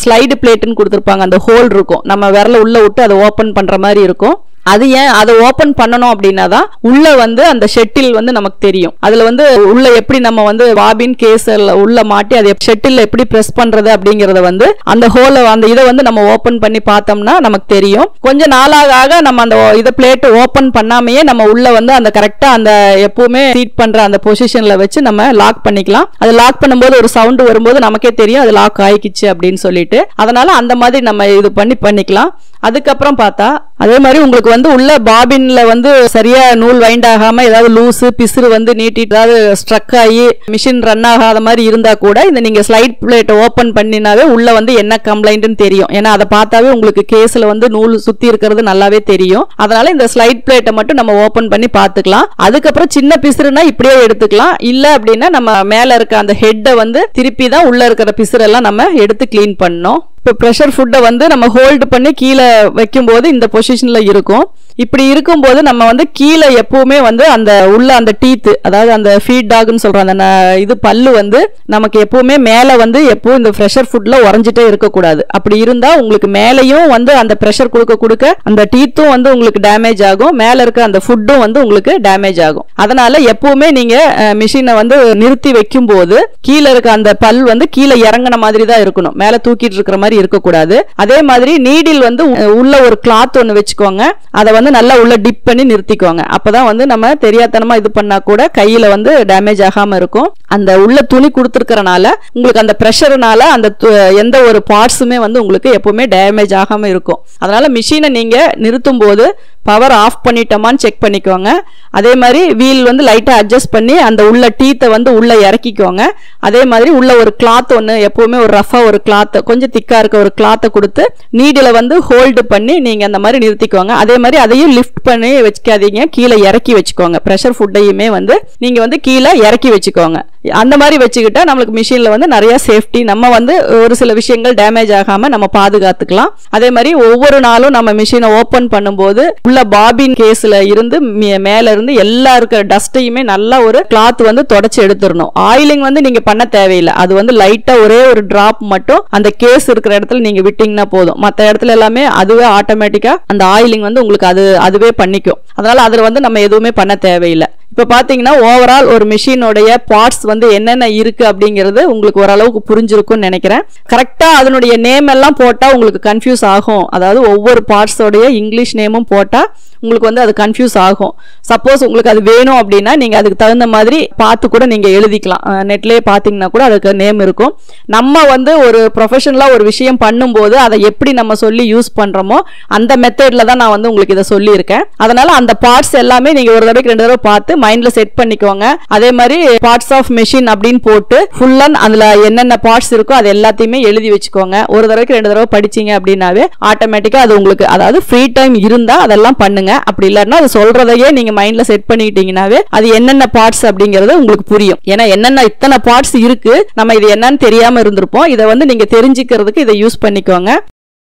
Speaker 1: ஸ்லைடு பிளேட்டுன்னு கொடுத்துருப்பாங்க. அந்த ஹோல் இருக்கும். நம்ம விரல உள்ள விட்டு அதை ஓப்பன் பண்ணுற மாதிரி இருக்கும். அது ஏன் அதை ஓப்பன் பண்ணணும் அப்படின்னா தான் உள்ள வந்து அந்த ஷெட்டில் வந்து நமக்கு தெரியும். அதுல வந்து உள்ள எப்படி நம்ம வந்து பாபின் கேசர்ல உள்ள மாட்டி அதை ஷெட்டில் எப்படி பிரஸ் பண்றது அப்படிங்கறத வந்து அந்த ஹோல அந்த இதை வந்து நம்ம ஓப்பன் பண்ணி பார்த்தோம்னா நமக்கு தெரியும். கொஞ்ச நாளாக ஆக நம்ம அந்த இதை பிளேட் ஓப்பன் பண்ணாமையே நம்ம உள்ள வந்து அந்த கரெக்டா அந்த எப்பவுமே சீட் பண்ற அந்த பொசிஷன்ல வச்சு நம்ம லாக் பண்ணிக்கலாம். அது லாக் பண்ணும்போது ஒரு சவுண்ட் வரும்போது நமக்கே தெரியும் அது லாக் ஆயிக்கிச்சு அப்படின்னு சொல்லிட்டு. அதனால அந்த மாதிரி நம்ம இது பண்ணி பண்ணிக்கலாம். அதுக்கப்புறம் பார்த்தா அதே மாதிரி உங்களுக்கு வந்து உள்ள பாபின்ல வந்து சரியா நூல் வைண்ட் ஆகாம ஏதாவது லூசு பிசுறு வந்து நீட்டிட்டு ஏதாவது ஸ்ட்ரக் ஆகி மிஷின் ரன் ஆகாத மாதிரி இருந்தா கூட இந்த நீங்க ஸ்லைட் பிளேட்டை ஓப்பன் பண்ணினாவே உள்ள வந்து என்ன கம்ப்ளைண்ட்னு தெரியும். ஏன்னா அதை பார்த்தாவே உங்களுக்கு கேஸ்ல வந்து நூல் சுத்தி இருக்கிறது நல்லாவே தெரியும். அதனால இந்த ஸ்லைட் பிளேட்டை மட்டும் நம்ம ஓப்பன் பண்ணி பார்த்துக்கலாம். அதுக்கப்புறம் சின்ன பிசுறுனா இப்படியே எடுத்துக்கலாம். இல்ல அப்படின்னா நம்ம மேல இருக்க அந்த ஹெட்டை வந்து திருப்பி தான் உள்ள இருக்கிற பிசுறெல்லாம் நம்ம எடுத்து க்ளீன் பண்ணோம் இப்போ ப்ரெஷர் ஃபுட்டை வந்து நம்ம ஹோல்டு பண்ணி கீழே வைக்கும்போது இந்த பொசிஷனில் இருக்கும். இப்படி இருக்கும்போது நம்ம வந்து கீழே எப்பவுமே வந்து அந்த உள்ள அந்த டீத்து அதாவது அந்த ஃபீட் டாக்னு சொல்கிறோம் அந்த இது பல்லு வந்து நமக்கு எப்பவுமே மேலே வந்து எப்பவும் இந்த ப்ரெஷர் ஃபுட்டில் உறைஞ்சிட்டே இருக்கக்கூடாது. அப்படி இருந்தால் உங்களுக்கு மேலேயும் வந்து அந்த ப்ரெஷர் கொடுக்க கொடுக்க அந்த டீத்தும் வந்து உங்களுக்கு டேமேஜ் ஆகும். மேலே இருக்க அந்த ஃபுட்டும் வந்து உங்களுக்கு டேமேஜ் ஆகும். அதனால எப்பவுமே நீங்கள் மிஷினை வந்து நிறுத்தி வைக்கும்போது கீழே இருக்க அந்த பல் வந்து கீழே இறங்கின மாதிரி தான் இருக்கணும். மேலே தூக்கிட்டு இருக்கிற மாதிரி இருக்கக்கூடாது. அதே மாதிரி நீடில் வந்து உள்ள ஒரு கிளாத் ஒன்று வச்சுக்கோங்க. அதை வந்து நல்லா உள்ள டிப் பண்ணி நிறுத்திக்கோங்க. அப்போதான் வந்து நம்ம தெரியாதனமா இது பண்ணா கூட கையில வந்து டேமேஜ் ஆகாம இருக்கும். அந்த உள்ள துணி கொடுத்துருக்கறனால உங்களுக்கு அந்த ப்ரெஷர்னால அந்த து- எந்த ஒரு பார்ட்ஸுமே வந்து உங்களுக்கு எப்பவுமே டேமேஜ் ஆகாம இருக்கும். அதனால மிஷினை நீங்க நிறுத்தும் போது பவர் ஆஃப் பண்ணிட்டோமான்னு செக் பண்ணிக்கோங்க. அதே மாதிரி வீல் வந்து லைட்டாக அட்ஜஸ்ட் பண்ணி அந்த உள்ள டீத்தை வந்து உள்ளே இறக்கிக்கோங்க. அதே மாதிரி உள்ள ஒரு கிளாத் ஒன்று எப்போவுமே ஒரு ரஃபாக ஒரு கிளாத்தை கொஞ்சம் திக்காக இருக்க ஒரு கிளாத்தை கொடுத்து நீடில் வந்து ஹோல்டு பண்ணி நீங்கள் அந்த மாதிரி நிறுத்திக்கோங்க. அதே மாதிரி அதையும் லிஃப்ட் பண்ணி வச்சுக்காதீங்க. கீழே இறக்கி வச்சுக்கோங்க. ப்ரெஷர் ஃபுட்டையுமே வந்து நீங்கள் வந்து கீழே இறக்கி வச்சுக்கோங்க. அந்த மாதிரி வச்சுக்கிட்டா நம்மளுக்கு மிஷினில் வந்து நிறையா சேஃப்டி நம்ம வந்து ஒரு சில விஷயங்கள் டேமேஜ் ஆகாமல் நம்ம பாதுகாத்துக்கலாம். அதே மாதிரி ஒவ்வொரு நாளும் நம்ம மிஷினை ஓப்பன் பண்ணும்போது உள்ள பாபின் கேஸ்ல இருந்து மே- மேல இருந்து எல்லா இருக்கிற டஸ்டையுமே நல்லா ஒரு கிளாத் வந்து தொடச்சு எடுத்துடணும். ஆயிலிங் வந்து நீங்க பண்ண தேவையில்லை. அது வந்து லைட்டா ஒரே ஒரு டிராப் மட்டும் அந்த கேஸ் இருக்கிற இடத்துல நீங்க விட்டீங்கன்னா போதும். மற்ற இடத்துல எல்லாமே அதுவே ஆட்டோமேட்டிக்கா அந்த ஆயிலிங் வந்து உங்களுக்கு அது அதுவே பண்ணிக்கும். அதனால அதுல வந்து நம்ம எதுவுமே பண்ண தேவையில்லை. இப்போ பார்த்தீங்கன்னா ஓவரால் ஒரு மிஷினுடைய பார்ட்ஸ் வந்து என்னென்ன இருக்குது அப்படிங்கிறது உங்களுக்கு ஓரளவுக்கு புரிஞ்சிருக்கும்னு நினைக்கிறேன். கரெக்டாக அதனுடைய நேம் எல்லாம் போட்டால் உங்களுக்கு கன்ஃபியூஸ் ஆகும். அதாவது ஒவ்வொரு பார்ட்ஸோடைய இங்கிலீஷ் நேமும் போட்டால் உங்களுக்கு வந்து அது கன்ஃபியூஸ் ஆகும். சப்போஸ் உங்களுக்கு அது வேணும் அப்படின்னா நீங்கள் அதுக்கு தகுந்த மாதிரி பார்த்து கூட நீங்கள் எழுதிக்கலாம். நெட்லேயே பார்த்தீங்கன்னா கூட அதுக்கு நேம் இருக்கும். நம்ம வந்து ஒரு ப்ரொஃபஷனலாக ஒரு விஷயம் பண்ணும்போது அதை எப்படி நம்ம சொல்லி யூஸ் பண்ணுறோமோ அந்த மெத்தடில் தான் நான் வந்து உங்களுக்கு இதை சொல்லியிருக்கேன். அதனால் அந்த பார்ட்ஸ் எல்லாமே நீங்கள் ஒரு தடவைக்கு ரெண்டு தடவை பார்த்து மைண்டில் செட் பண்ணிக்கோங்க. அதே மாதிரி பார்ட்ஸ் ஆஃப் மெஷின் அப்படின்னு போட்டு ஃபுல் அண்ட் அதில் என்னென்ன பார்ட்ஸ் இருக்கோ அது எல்லாத்தையுமே எழுதி வச்சுக்கோங்க. ஒரு தடவைக்கு ரெண்டு தடவை படிச்சீங்க அப்படின்னாவே ஆட்டோமேட்டிக்காக அது உங்களுக்கு அதாவது ஃப்ரீ டைம் இருந்தால் அதெல்லாம் பண்ணுங்க. அப்படி இல்லைன்னா அது சொல்றதையே நீங்கள் மைண்டில் செட் பண்ணிக்கிட்டீங்கன்னாவே அது என்னென்ன பார்ட்ஸ் அப்படிங்கிறது உங்களுக்கு புரியும். ஏன்னா என்னென்ன இத்தனை பார்ட்ஸ் இருக்கு நம்ம இது என்னன்னு தெரியாம இருந்திருப்போம். இதை வந்து நீங்க தெரிஞ்சுக்கிறதுக்கு இதை யூஸ் பண்ணிக்கோங்க.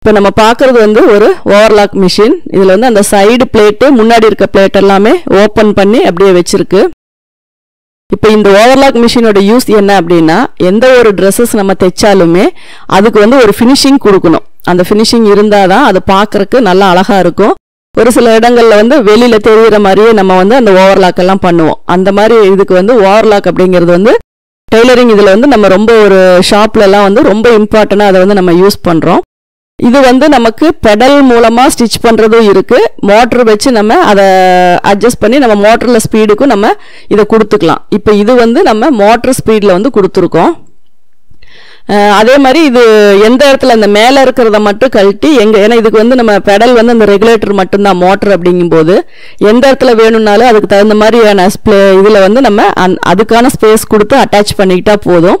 Speaker 1: இப்போ நம்ம பார்க்குறது வந்து ஒரு ஓவர்லாக் மிஷின் இதில் வந்து அந்த சைடு பிளேட்டு முன்னாடி இருக்க பிளேட் எல்லாமே ஓப்பன் பண்ணி அப்படியே வச்சிருக்கு. இப்போ இந்த ஓவர்லாக் மிஷினோட யூஸ் என்ன அப்படின்னா எந்த ஒரு ட்ரெஸ்ஸஸ் நம்ம தைச்சாலுமே அதுக்கு வந்து ஒரு ஃபினிஷிங் கொடுக்கணும். அந்த ஃபினிஷிங் இருந்தால் தான் அது பார்க்கறக்கு நல்லா அழகாக இருக்கும். ஒரு சில இடங்களில் வந்து வெளியில் தெரிகிற மாதிரியே நம்ம வந்து அந்த ஓவர்லாக் எல்லாம் பண்ணுவோம். அந்த மாதிரி இதுக்கு வந்து ஓவர்லாக் அப்படிங்கிறது வந்து டெய்லரிங் இதில் வந்து நம்ம ரொம்ப ஒரு ஷாப்லலாம் வந்து ரொம்ப இம்பார்ட்டண்டாக அதை வந்து நம்ம யூஸ் பண்ணுறோம் இது வந்து நமக்கு பெடல் மூலமாக ஸ்டிச் பண்ணுறதும் இருக்குது மோட்ரு வச்சு நம்ம அதை அட்ஜஸ்ட் பண்ணி நம்ம மோட்டரில் ஸ்பீடுக்கும் நம்ம இதை கொடுத்துக்கலாம். இப்போ இது வந்து நம்ம மோட்ரு ஸ்பீடில் வந்து கொடுத்துருக்கோம். அதே மாதிரி இது எந்த இடத்துல அந்த மேலே இருக்கிறத மட்டும் கழட்டி எங்கே ஏன்னா இதுக்கு வந்து நம்ம பெடல் வந்து அந்த ரெகுலேட்டர் மட்டும்தான் மோட்டர் அப்படிங்கும்போது எந்த இடத்துல வேணும்னாலும் அதுக்கு தகுந்த மாதிரியான ஸ்ப்ளே இதில் வந்து நம்ம அந்- அதுக்கான ஸ்பேஸ் கொடுத்து அட்டாச் பண்ணிக்கிட்டா போதும்.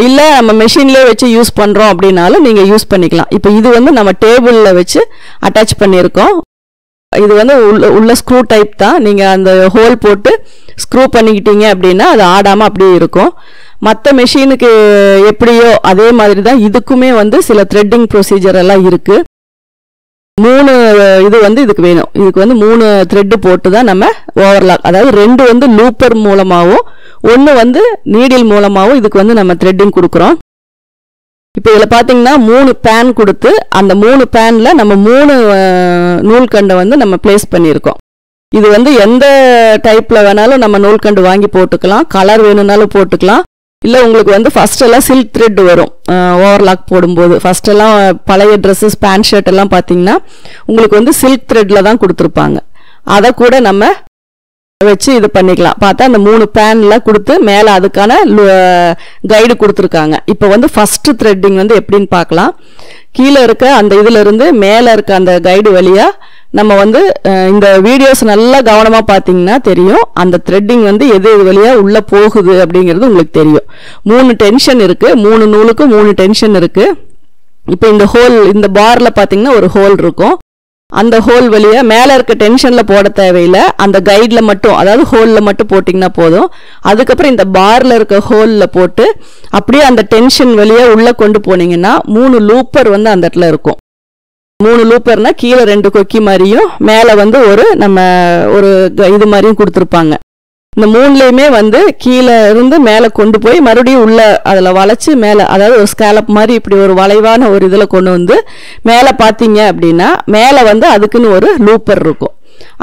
Speaker 1: இல்லை நம்ம மெஷின்லேயே வச்சு யூஸ் பண்ணுறோம் அப்படின்னாலும் நீங்கள் யூஸ் பண்ணிக்கலாம். இப்போ இது வந்து நம்ம டேபிளில் வச்சு அட்டாச் பண்ணியிருக்கோம். இது வந்து உள்ள உள்ள ஸ்க்ரூ டைப் தான். நீங்கள் அந்த ஹோல் போட்டு ஸ்க்ரூ பண்ணிக்கிட்டீங்க அப்படின்னா அது ஆடாமல் அப்படியே இருக்கும். மற்ற மெஷினுக்கு எப்படியோ அதே மாதிரி தான் இதுக்குமே வந்து சில த்ரெட்டிங் ப்ரொசீஜர் எல்லாம் இருக்குது மூணு இது வந்து இதுக்கு வேணும். இதுக்கு வந்து மூணு த்ரெட்டு போட்டு தான் நம்ம ஓவர்லாக் அதாவது ரெண்டு வந்து லூப்பர் மூலமாகவும் ஒன்று வந்து நீடில் மூலமாகவும் இதுக்கு வந்து நம்ம த்ரெட்டிங் கொடுக்குறோம். இப்போ இதில் பார்த்தீங்கன்னா மூணு பேன் கொடுத்து அந்த மூணு பேனில் நம்ம மூணு நூல்கண்டை வந்து நம்ம ப்ளேஸ் பண்ணியிருக்கோம். இது வந்து எந்த டைப்பில் வேணாலும் நம்ம நூல்கண்டு வாங்கி போட்டுக்கலாம். கலர் வேணும்னாலும் போட்டுக்கலாம். இல்லை உங்களுக்கு வந்து ஃபஸ்ட்டெல்லாம் எல்லாம் சில்க் த்ரெட் வரும். ஓவர்லாக் போடும்போது. ஃபஸ்ட்டெல்லாம் எல்லாம் பழைய ட்ரெஸ்ஸஸ் பேண்ட் ஷர்ட் எல்லாம் பார்த்தீங்கன்னா உங்களுக்கு வந்து சில்க் த்ரெட்டில் தான் கொடுத்துருப்பாங்க. அதை கூட நம்ம வச்சு இது பண்ணிக்கலாம். பார்த்தா அந்த மூணு பேன்ல கொடுத்து மேலே அதுக்கான கைடு கொடுத்துருக்காங்க. இப்போ வந்து ஃபஸ்ட்டு த்ரெட்டிங் வந்து எப்படின்னு பார்க்கலாம். கீழே இருக்க அந்த இதிலிருந்து மேலே இருக்க அந்த கைடு வழியாக நம்ம வந்து இந்த வீடியோஸ் நல்லா கவனமாக பார்த்தீங்கன்னா தெரியும். அந்த த்ரெட்டிங் வந்து எது இது வழியாக உள்ளே போகுது அப்படிங்கிறது உங்களுக்கு தெரியும். மூணு டென்ஷன் இருக்குது மூணு நூலுக்கு மூணு டென்ஷன் இருக்குது இப்போ இந்த ஹோல் இந்த பாரில் பார்த்தீங்கன்னா ஒரு ஹோல் இருக்கும். அந்த ஹோல் வழியாக மேலே இருக்க டென்ஷனில் போட தேவையில்லை. அந்த கைடில் மட்டும் அதாவது ஹோலில் மட்டும் போட்டிங்கன்னா போதும். அதுக்கப்புறம் இந்த பாரில் இருக்க ஹோலில் போட்டு அப்படியே அந்த டென்ஷன் வழியை உள்ளே கொண்டு போனீங்கன்னா மூணு லூப்பர் வந்து அந்த இடத்துல இருக்கும். மூணு லூப்பர்னா கீழே ரெண்டு கொக்கி மாதிரியும் மேலே வந்து ஒரு நம்ம ஒரு இது மாதிரியும் கொடுத்துருப்பாங்க. இந்த மூணுலேயுமே வந்து கீழே இருந்து மேலே கொண்டு போய் மறுபடியும் உள்ளே அதில் வளைச்சி மேலே அதாவது ஒரு ஸ்கேலப் மாதிரி இப்படி ஒரு வளைவான ஒரு இதில் கொண்டு வந்து மேலே பார்த்தீங்க அப்படின்னா மேலே வந்து அதுக்குன்னு ஒரு லூப்பர் இருக்கும்.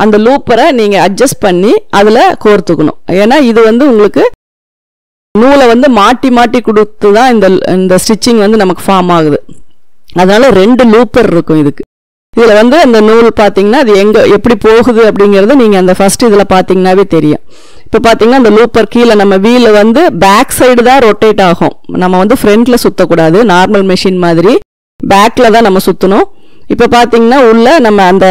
Speaker 1: அந்த லூப்பரை நீங்கள் அட்ஜஸ்ட் பண்ணி அதில் கோர்த்துக்கணும். ஏன்னா இது வந்து உங்களுக்கு நூலை வந்து மாட்டி மாட்டி கொடுத்து தான் இந்த இந்த ஸ்டிச்சிங் வந்து நமக்கு ஃபார்ம் ஆகுது. அதனால் ரெண்டு லூப்பர் இருக்கும் இதுக்கு. இதில் வந்து அந்த நூல் பார்த்தீங்கன்னா அது எங்கே எப்படி போகுது அப்படிங்கிறது நீங்கள் அந்த ஃபஸ்ட் இதில் பார்த்தீங்கன்னாவே தெரியும். இப்போ பார்த்தீங்கன்னா அந்த லூப்பர் கீழே நம்ம வீல் வந்து பேக் சைடு தான் ரொட்டேட் ஆகும். நம்ம வந்து ஃப்ரண்ட்ல சுற்றக்கூடாது நார்மல் மெஷின் மாதிரி பேக்கில் தான் நம்ம சுற்றணும் இப்போ பார்த்தீங்கன்னா உள்ள நம்ம அந்த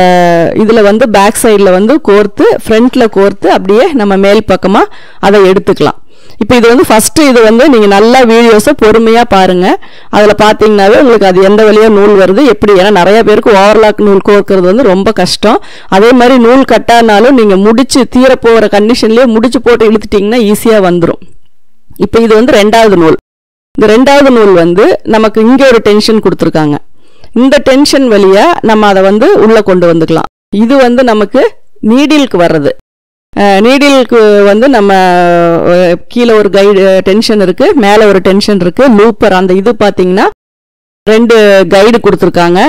Speaker 1: இதில் வந்து பேக் சைடில் வந்து கோர்த்து ஃப்ரண்ட்டில் கோர்த்து அப்படியே நம்ம மேல் பக்கமாக அதை எடுத்துக்கலாம். இப்போ இது வந்து ஃபஸ்ட்டு இது வந்து நீங்கள் நல்லா வீடியோஸை பொறுமையாக பாருங்கள் அதில் பார்த்தீங்கனாவே உங்களுக்கு அது எந்த வழியாக நூல் வருது எப்படி? ஏன்னா நிறைய பேருக்கு ஓவர்லாக் நூல் கோர்க்கிறது வந்து ரொம்ப கஷ்டம். அதே மாதிரி நூல் கட்டானாலும் நீங்கள் முடிச்சு தீரப்போகிற கண்டிஷன்லேயே முடித்து முடிச்சு போட்டு இழுத்துட்டிங்கன்னா ஈஸியாக வந்துடும் இப்போ இது வந்து ரெண்டாவது நூல். இந்த ரெண்டாவது நூல் வந்து நமக்கு இங்கே ஒரு டென்ஷன் கொடுத்துருக்காங்க. இந்த டென்ஷன் வழியாக நம்ம அதை வந்து உள்ளே கொண்டு வந்துக்கலாம். இது வந்து நமக்கு நீடிலுக்கு வர்றது. நீடிலுக்கு வந்து நம்ம கீழே ஒரு கைடு டென்ஷன் இருக்குது மேலே ஒரு டென்ஷன் இருக்குது லூப்பர் அந்த இது பார்த்தீங்கன்னா ரெண்டு கைடு கொடுத்துருக்காங்க.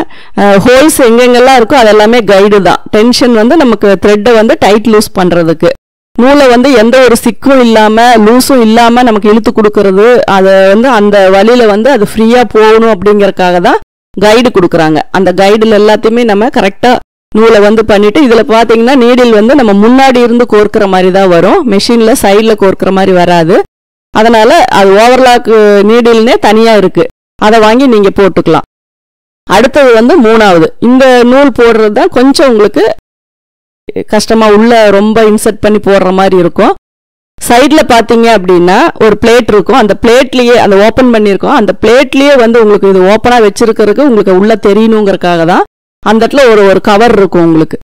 Speaker 1: ஹோல்ஸ் எங்கெங்கெல்லாம் இருக்கோ அதெல்லாமே கைடு தான். டென்ஷன் வந்து நமக்கு த்ரெட்டை வந்து டைட் லூஸ் பண்ணுறதுக்கு நூலை வந்து எந்த ஒரு சிக்கும் இல்லாமல் லூஸும் இல்லாமல் நமக்கு இழுத்து கொடுக்கறது அதை வந்து அந்த வழியில் வந்து அது ஃப்ரீயாக போகணும் அப்படிங்கறக்காக தான் கைடு கொடுக்குறாங்க. அந்த கைடில் எல்லாத்தையுமே நம்ம கரெக்டாக நூலை வந்து பண்ணிவிட்டு இதில் பார்த்தீங்கன்னா நீடில் வந்து நம்ம முன்னாடி இருந்து கோர்க்கிற மாதிரி தான் வரும் மிஷினில் சைடில் கோர்க்கிற மாதிரி வராது. அதனால் அது ஓவர்லாக்கு நீடில்னே தனியாக இருக்குது அதை வாங்கி நீங்கள் போட்டுக்கலாம். அடுத்தது வந்து மூணாவது. இந்த நூல் போடுறது தான் கொஞ்சம் உங்களுக்கு கஷ்டமாக உள்ள ரொம்ப இன்சர்ட் பண்ணி போடுற மாதிரி இருக்கும். சைடில் பார்த்தீங்க அப்படின்னா ஒரு பிளேட் இருக்கும். அந்த பிளேட்லேயே அந்த ஓப்பன் பண்ணியிருக்கோம். அந்த பிளேட்லேயே வந்து உங்களுக்கு இது ஓப்பனாக வச்சுருக்கிறதுக்கு உங்களுக்கு உள்ளே தெரியணுங்கிறதுக்காக தான் அந்த இடத்துல ஒரு ஒரு கவர் இருக்கும் உங்களுக்கு.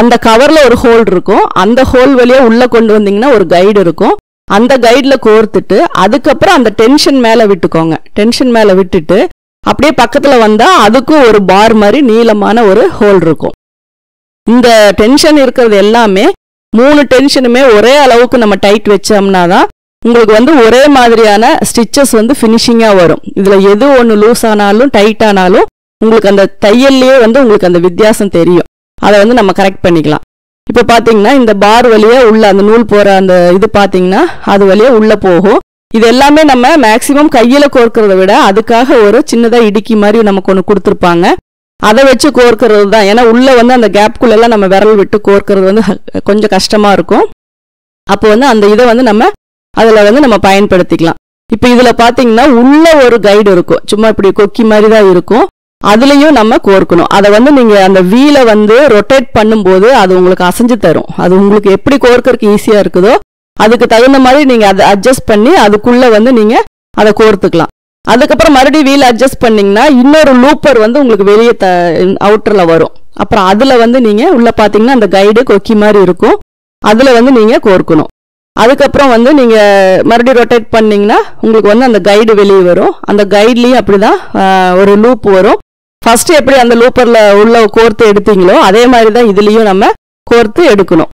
Speaker 1: அந்த கவர்ல ஒரு ஹோல் இருக்கும். அந்த ஹோல் வழியே உள்ள கொண்டு வந்தீங்கன்னா ஒரு கைடு இருக்கும். அந்த கைடில் கோர்த்துட்டு அதுக்கப்புறம் அந்த டென்ஷன் மேலே விட்டுக்கோங்க. டென்ஷன் மேலே விட்டுட்டு அப்படியே பக்கத்தில் வந்தால் அதுக்கும் ஒரு பார் மாதிரி நீளமான ஒரு ஹோல் இருக்கும். இந்த டென்ஷன் இருக்கிறது எல்லாமே மூணு டென்ஷனுமே ஒரே அளவுக்கு நம்ம டைட் வச்சோம்னா தான் உங்களுக்கு வந்து ஒரே மாதிரியான ஸ்டிச்சஸ் வந்து ஃபினிஷிங்காக வரும். இதில் எது ஒன்று லூஸ் ஆனாலும் டைட் ஆனாலும் உங்களுக்கு அந்த தையல்லையே வந்து உங்களுக்கு அந்த வித்தியாசம் தெரியும். அதை வந்து நம்ம கரெக்ட் பண்ணிக்கலாம். இப்போ பார்த்தீங்கன்னா இந்த பார் வழியே உள்ள அந்த நூல் போகிற அந்த இது பார்த்தீங்கன்னா அது வழியாக உள்ள போகும். இது எல்லாமே நம்ம மேக்சிமம் கையில் கோர்க்கிறத விட அதுக்காக ஒரு சின்னதாக இடுக்கி மாதிரி நமக்கு ஒன்று கொடுத்துருப்பாங்க. அதை வச்சு கோர்க்கிறது தான். ஏன்னா உள்ள வந்து அந்த கேப்குள்ளெல்லாம் நம்ம விரல் விட்டு கோர்க்கிறது வந்து கொஞ்சம் கஷ்டமா இருக்கும். அப்போ வந்து அந்த இதை வந்து நம்ம அதில் வந்து நம்ம பயன்படுத்திக்கலாம். இப்போ இதில் பார்த்தீங்கன்னா உள்ள ஒரு கைடு இருக்கும். சும்மா இப்படி கொக்கி மாதிரி தான் இருக்கும். அதுலேயும் நம்ம கோர்க்கணும். அதை வந்து நீங்கள் அந்த வீலை வந்து ரொட்டேட் பண்ணும்போது அது உங்களுக்கு அசைஞ்சு தரும். அது உங்களுக்கு எப்படி கோர்க்கறதுக்கு ஈஸியாக இருக்குதோ அதுக்கு தகுந்த மாதிரி நீங்கள் அதை அட்ஜஸ்ட் பண்ணி அதுக்குள்ளே வந்து நீங்கள் அதை கோர்த்துக்கலாம். அதுக்கப்புறம் மறுபடியும் வீல் அட்ஜஸ்ட் பண்ணிங்கன்னா இன்னொரு லூப்பர் வந்து உங்களுக்கு வெளியே த அவுட்டரில் வரும். அப்புறம் அதில் வந்து நீங்கள் உள்ளே பார்த்தீங்கன்னா அந்த கைடு கொக்கி மாதிரி இருக்கும். அதில் வந்து நீங்கள் கோர்க்கணும். அதுக்கப்புறம் வந்து நீங்கள் மறுபடியும் ரொட்டேட் பண்ணிங்கன்னா உங்களுக்கு வந்து அந்த கைடு வெளியே வரும். அந்த கைட்லேயும் அப்படிதான் தான் ஒரு லூப் வரும். ஃபஸ்ட்டு எப்படி அந்த லூப்பரில் உள்ள கோர்த்து எடுத்தீங்களோ அதே மாதிரி தான் இதுலேயும் நம்ம கோர்த்து எடுக்கணும்.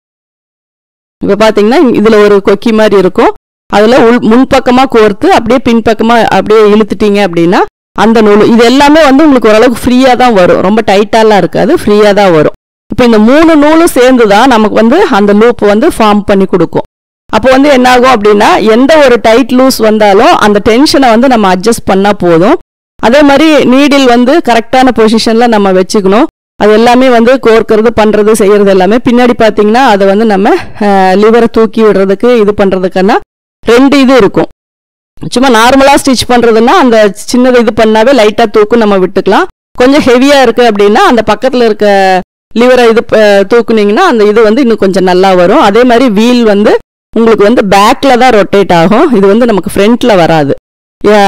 Speaker 1: இப்போ பார்த்தீங்கன்னா இதில் ஒரு கொக்கி மாதிரி இருக்கும். அதில் உள் முன்பக்கமாக கோர்த்து அப்படியே பின்பக்கமாக அப்படியே இழுத்துட்டீங்க அப்படின்னா அந்த நூல் இது எல்லாமே வந்து உங்களுக்கு ஓரளவுக்கு ஃப்ரீயாக தான் வரும். ரொம்ப டைட்டாலாம் இருக்காது ஃப்ரீயாக தான் வரும். இப்போ இந்த மூணு நூலும் சேர்ந்து தான் நமக்கு வந்து அந்த லூப் வந்து ஃபார்ம் பண்ணி கொடுக்கும். அப்போ வந்து என்னாகும் அப்படின்னா எந்த ஒரு டைட் லூஸ் வந்தாலும் அந்த டென்ஷனை வந்து நம்ம அட்ஜஸ்ட் பண்ணால் போதும். அதே மாதிரி நீடில் வந்து கரெக்டான பொசிஷனில் நம்ம வச்சுக்கணும். அது எல்லாமே வந்து கோர்க்கறது பண்ணுறது செய்கிறது எல்லாமே. பின்னாடி பார்த்தீங்கன்னா அதை வந்து நம்ம லிவரை தூக்கி விடுறதுக்கு இது பண்ணுறதுக்குன்னா ரெண்டு இது இருக்கும். சும்மா நார்மலாக ஸ்டிச் பண்ணுறதுன்னா அந்த சின்னது இது பண்ணாவே லைட்டாக தூக்கும் நம்ம விட்டுக்கலாம். கொஞ்சம் ஹெவியாக இருக்குது அப்படின்னா அந்த பக்கத்தில் இருக்க லிவரை இது தூக்குனிங்கன்னா தூக்குனீங்கன்னா அந்த இது வந்து இன்னும் கொஞ்சம் நல்லா வரும். அதே மாதிரி வீல் வந்து உங்களுக்கு வந்து பேக்கில் தான் ரொட்டேட் ஆகும். இது வந்து நமக்கு ஃப்ரண்ட்டில் வராது.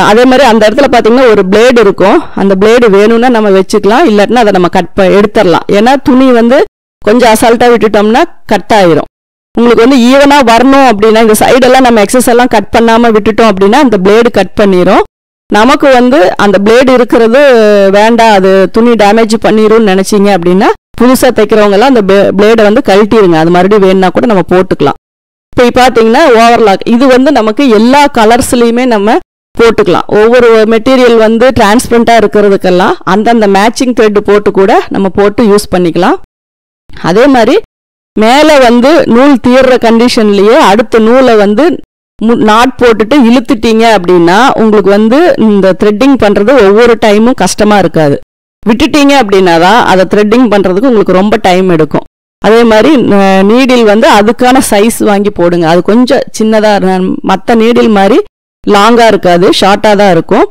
Speaker 1: அதே மாதிரி அந்த இடத்துல பார்த்தீங்கன்னா ஒரு பிளேடு இருக்கும். அந்த பிளேடு வேணும்னா நம்ம வச்சுக்கலாம். இல்லாட்டினா அதை நம்ம கட் ப எடுத்துடலாம். ஏன்னா துணி வந்து கொஞ்சம் அசால்ட்டாக விட்டுட்டோம்னா கட் ஆயிரும். உங்களுக்கு வந்து ஈவனாக வரணும் அப்படின்னா இந்த சைடெல்லாம் நம்ம எக்ஸஸ் எல்லாம் கட் பண்ணாமல் விட்டுட்டோம் அப்படின்னா அந்த பிளேடு கட் பண்ணிடும் நமக்கு வந்து அந்த பிளேடு இருக்கிறது வேண்டாம். அது துணி டேமேஜ் பண்ணிடும்னு நினச்சிங்க அப்படின்னா புதுசாக தைக்கிறவங்கெல்லாம் அந்த பிளேடை வந்து கழட்டிடுங்க அது மறுபடியும் வேணும்னா கூட நம்ம போட்டுக்கலாம். இப்போ பார்த்தீங்கன்னா ஓவர்லாக் இது வந்து நமக்கு எல்லா கலர்ஸ்லையுமே நம்ம போட்டுக்கலாம். ஒவ்வொரு மெட்டீரியல் வந்து டிரான்ஸ்பரண்ட்டாக இருக்கிறதுக்கெல்லாம் அந்தந்த மேட்சிங் த்ரெட் போட்டு கூட நம்ம போட்டு யூஸ் பண்ணிக்கலாம். அதே மாதிரி மேலே வந்து நூல் தீர்ற கண்டிஷன்லேயே அடுத்த நூலை வந்து மு- நாட் போட்டுட்டு இழுத்துட்டீங்க அப்படின்னா உங்களுக்கு வந்து இந்த த்ரெட்டிங் பண்ணுறது ஒவ்வொரு டைமும் கஷ்டமாக இருக்காது. விட்டுட்டீங்க அப்படின்னா தான் அதை த்ரெட்டிங் பண்ணுறதுக்கு உங்களுக்கு ரொம்ப டைம் எடுக்கும். அதே மாதிரி நீடில் வந்து அதுக்கான சைஸ் வாங்கி போடுங்க. அது கொஞ்சம் சின்னதாக மற்ற நீடில் மாதிரி லாங்காக இருக்காது ஷார்ட்டாக தான் இருக்கும்.